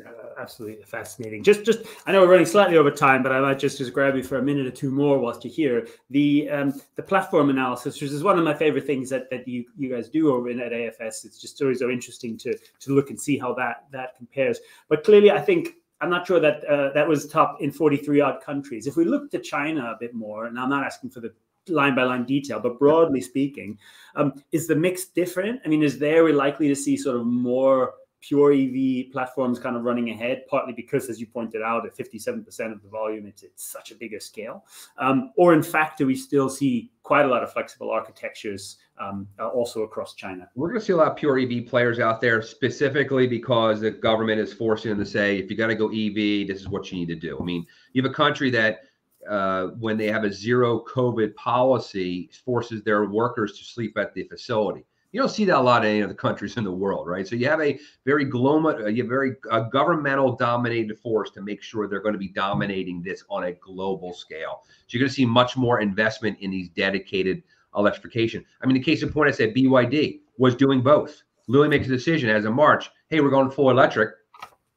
Uh, absolutely fascinating. Just, just I know we're running slightly over time, but I might just just grab you for a minute or two more whilst you're here. The um, the platform analysis, which is one of my favorite things that that you you guys do over in at AFS. It's just always so interesting to to look and see how that that compares. But clearly, I think I'm not sure that uh, that was top in 43 odd countries. If we look to China a bit more, and I'm not asking for the line by line detail, but broadly speaking, um, is the mix different? I mean, is there we likely to see sort of more pure EV platforms kind of running ahead, partly because, as you pointed out, at 57% of the volume, it's, it's such a bigger scale? Um, or in fact, do we still see quite a lot of flexible architectures um, uh, also across China? We're going to see a lot of pure EV players out there, specifically because the government is forcing them to say, if you got to go EV, this is what you need to do. I mean, you have a country that uh, when they have a zero COVID policy, forces their workers to sleep at the facility. You don't see that a lot in any of the countries in the world, right? So you have a very global, uh, you have very governmental dominated force to make sure they're going to be dominating this on a global scale. So you're going to see much more investment in these dedicated electrification. I mean, the case in point, I said BYD was doing both. Lilly makes a decision as of March, hey, we're going full electric.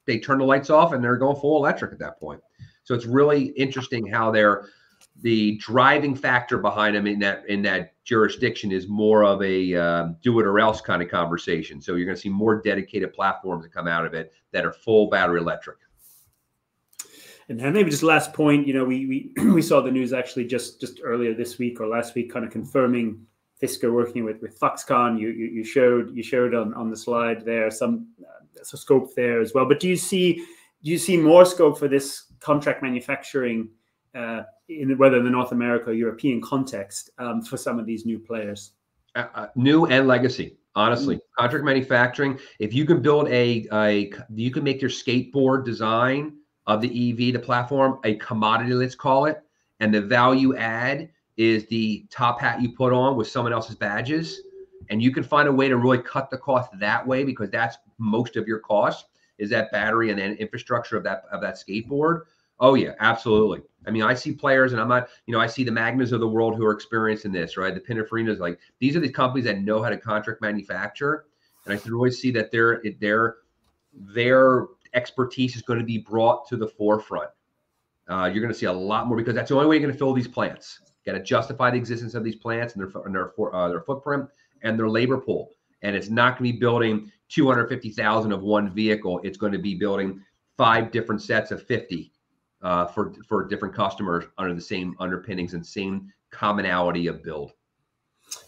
They turn the lights off and they're going full electric at that point. So it's really interesting how they're the driving factor behind them in that in that jurisdiction is more of a uh, do it or else kind of conversation. So you're going to see more dedicated platforms that come out of it that are full battery electric. And maybe just last point, you know, we we we saw the news actually just just earlier this week or last week, kind of confirming Fisker working with with Foxconn. You you, you showed you showed on on the slide there some uh, some scope there as well. But do you see do you see more scope for this contract manufacturing uh, in whether in the North America or European context um, for some of these new players? Uh, uh, new and legacy, honestly. Mm. Contract manufacturing. If you can build a, a, you can make your skateboard design of the EV, the platform, a commodity, let's call it, and the value add is the top hat you put on with someone else's badges, and you can find a way to really cut the cost that way because that's most of your cost is that battery and then infrastructure of that of that skateboard. Oh yeah, absolutely. I mean, I see players, and I'm not, you know, I see the Magnas of the world who are experiencing this, right? The Pininfarinas, like these are the companies that know how to contract manufacture, and I can really see that their their their expertise is going to be brought to the forefront. Uh, you're going to see a lot more because that's the only way you're going to fill these plants. Got to justify the existence of these plants and their and their uh, their footprint and their labor pool and it's not going to be building 250,000 of one vehicle. It's going to be building five different sets of 50 uh, for for different customers under the same underpinnings and same commonality of build.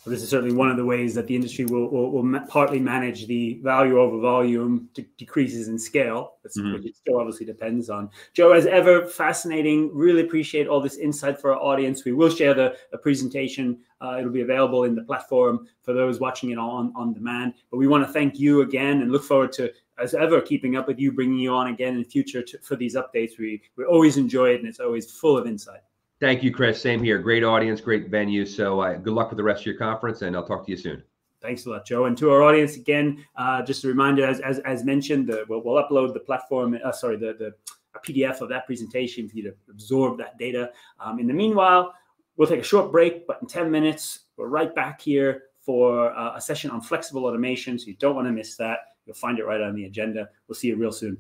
This is certainly one of the ways that the industry will, will, will partly manage the value over volume de- decreases in scale, mm-hmm. which it still obviously depends on. Joe, as ever, fascinating. Really appreciate all this insight for our audience. We will share the, the presentation. Uh, it'll be available in the platform for those watching it on, on demand. But we want to thank you again and look forward to, as ever, keeping up with you, bringing you on again in future to, for these updates. We, we always enjoy it and it's always full of insight. Thank you, Chris. Same here. Great audience, great venue. So uh, good luck with the rest of your conference, and I'll talk to you soon. Thanks a lot, Joe. And to our audience, again, uh, just a reminder, as as, as mentioned, the, we'll, we'll, upload the platform, uh, sorry, the, the PDF of that presentation for you to absorb that data. Um, in the meanwhile, we'll take a short break, but in 10 minutes, we're right back here for uh, a session on flexible automation. So you don't want to miss that. You'll find it right on the agenda. We'll see you real soon.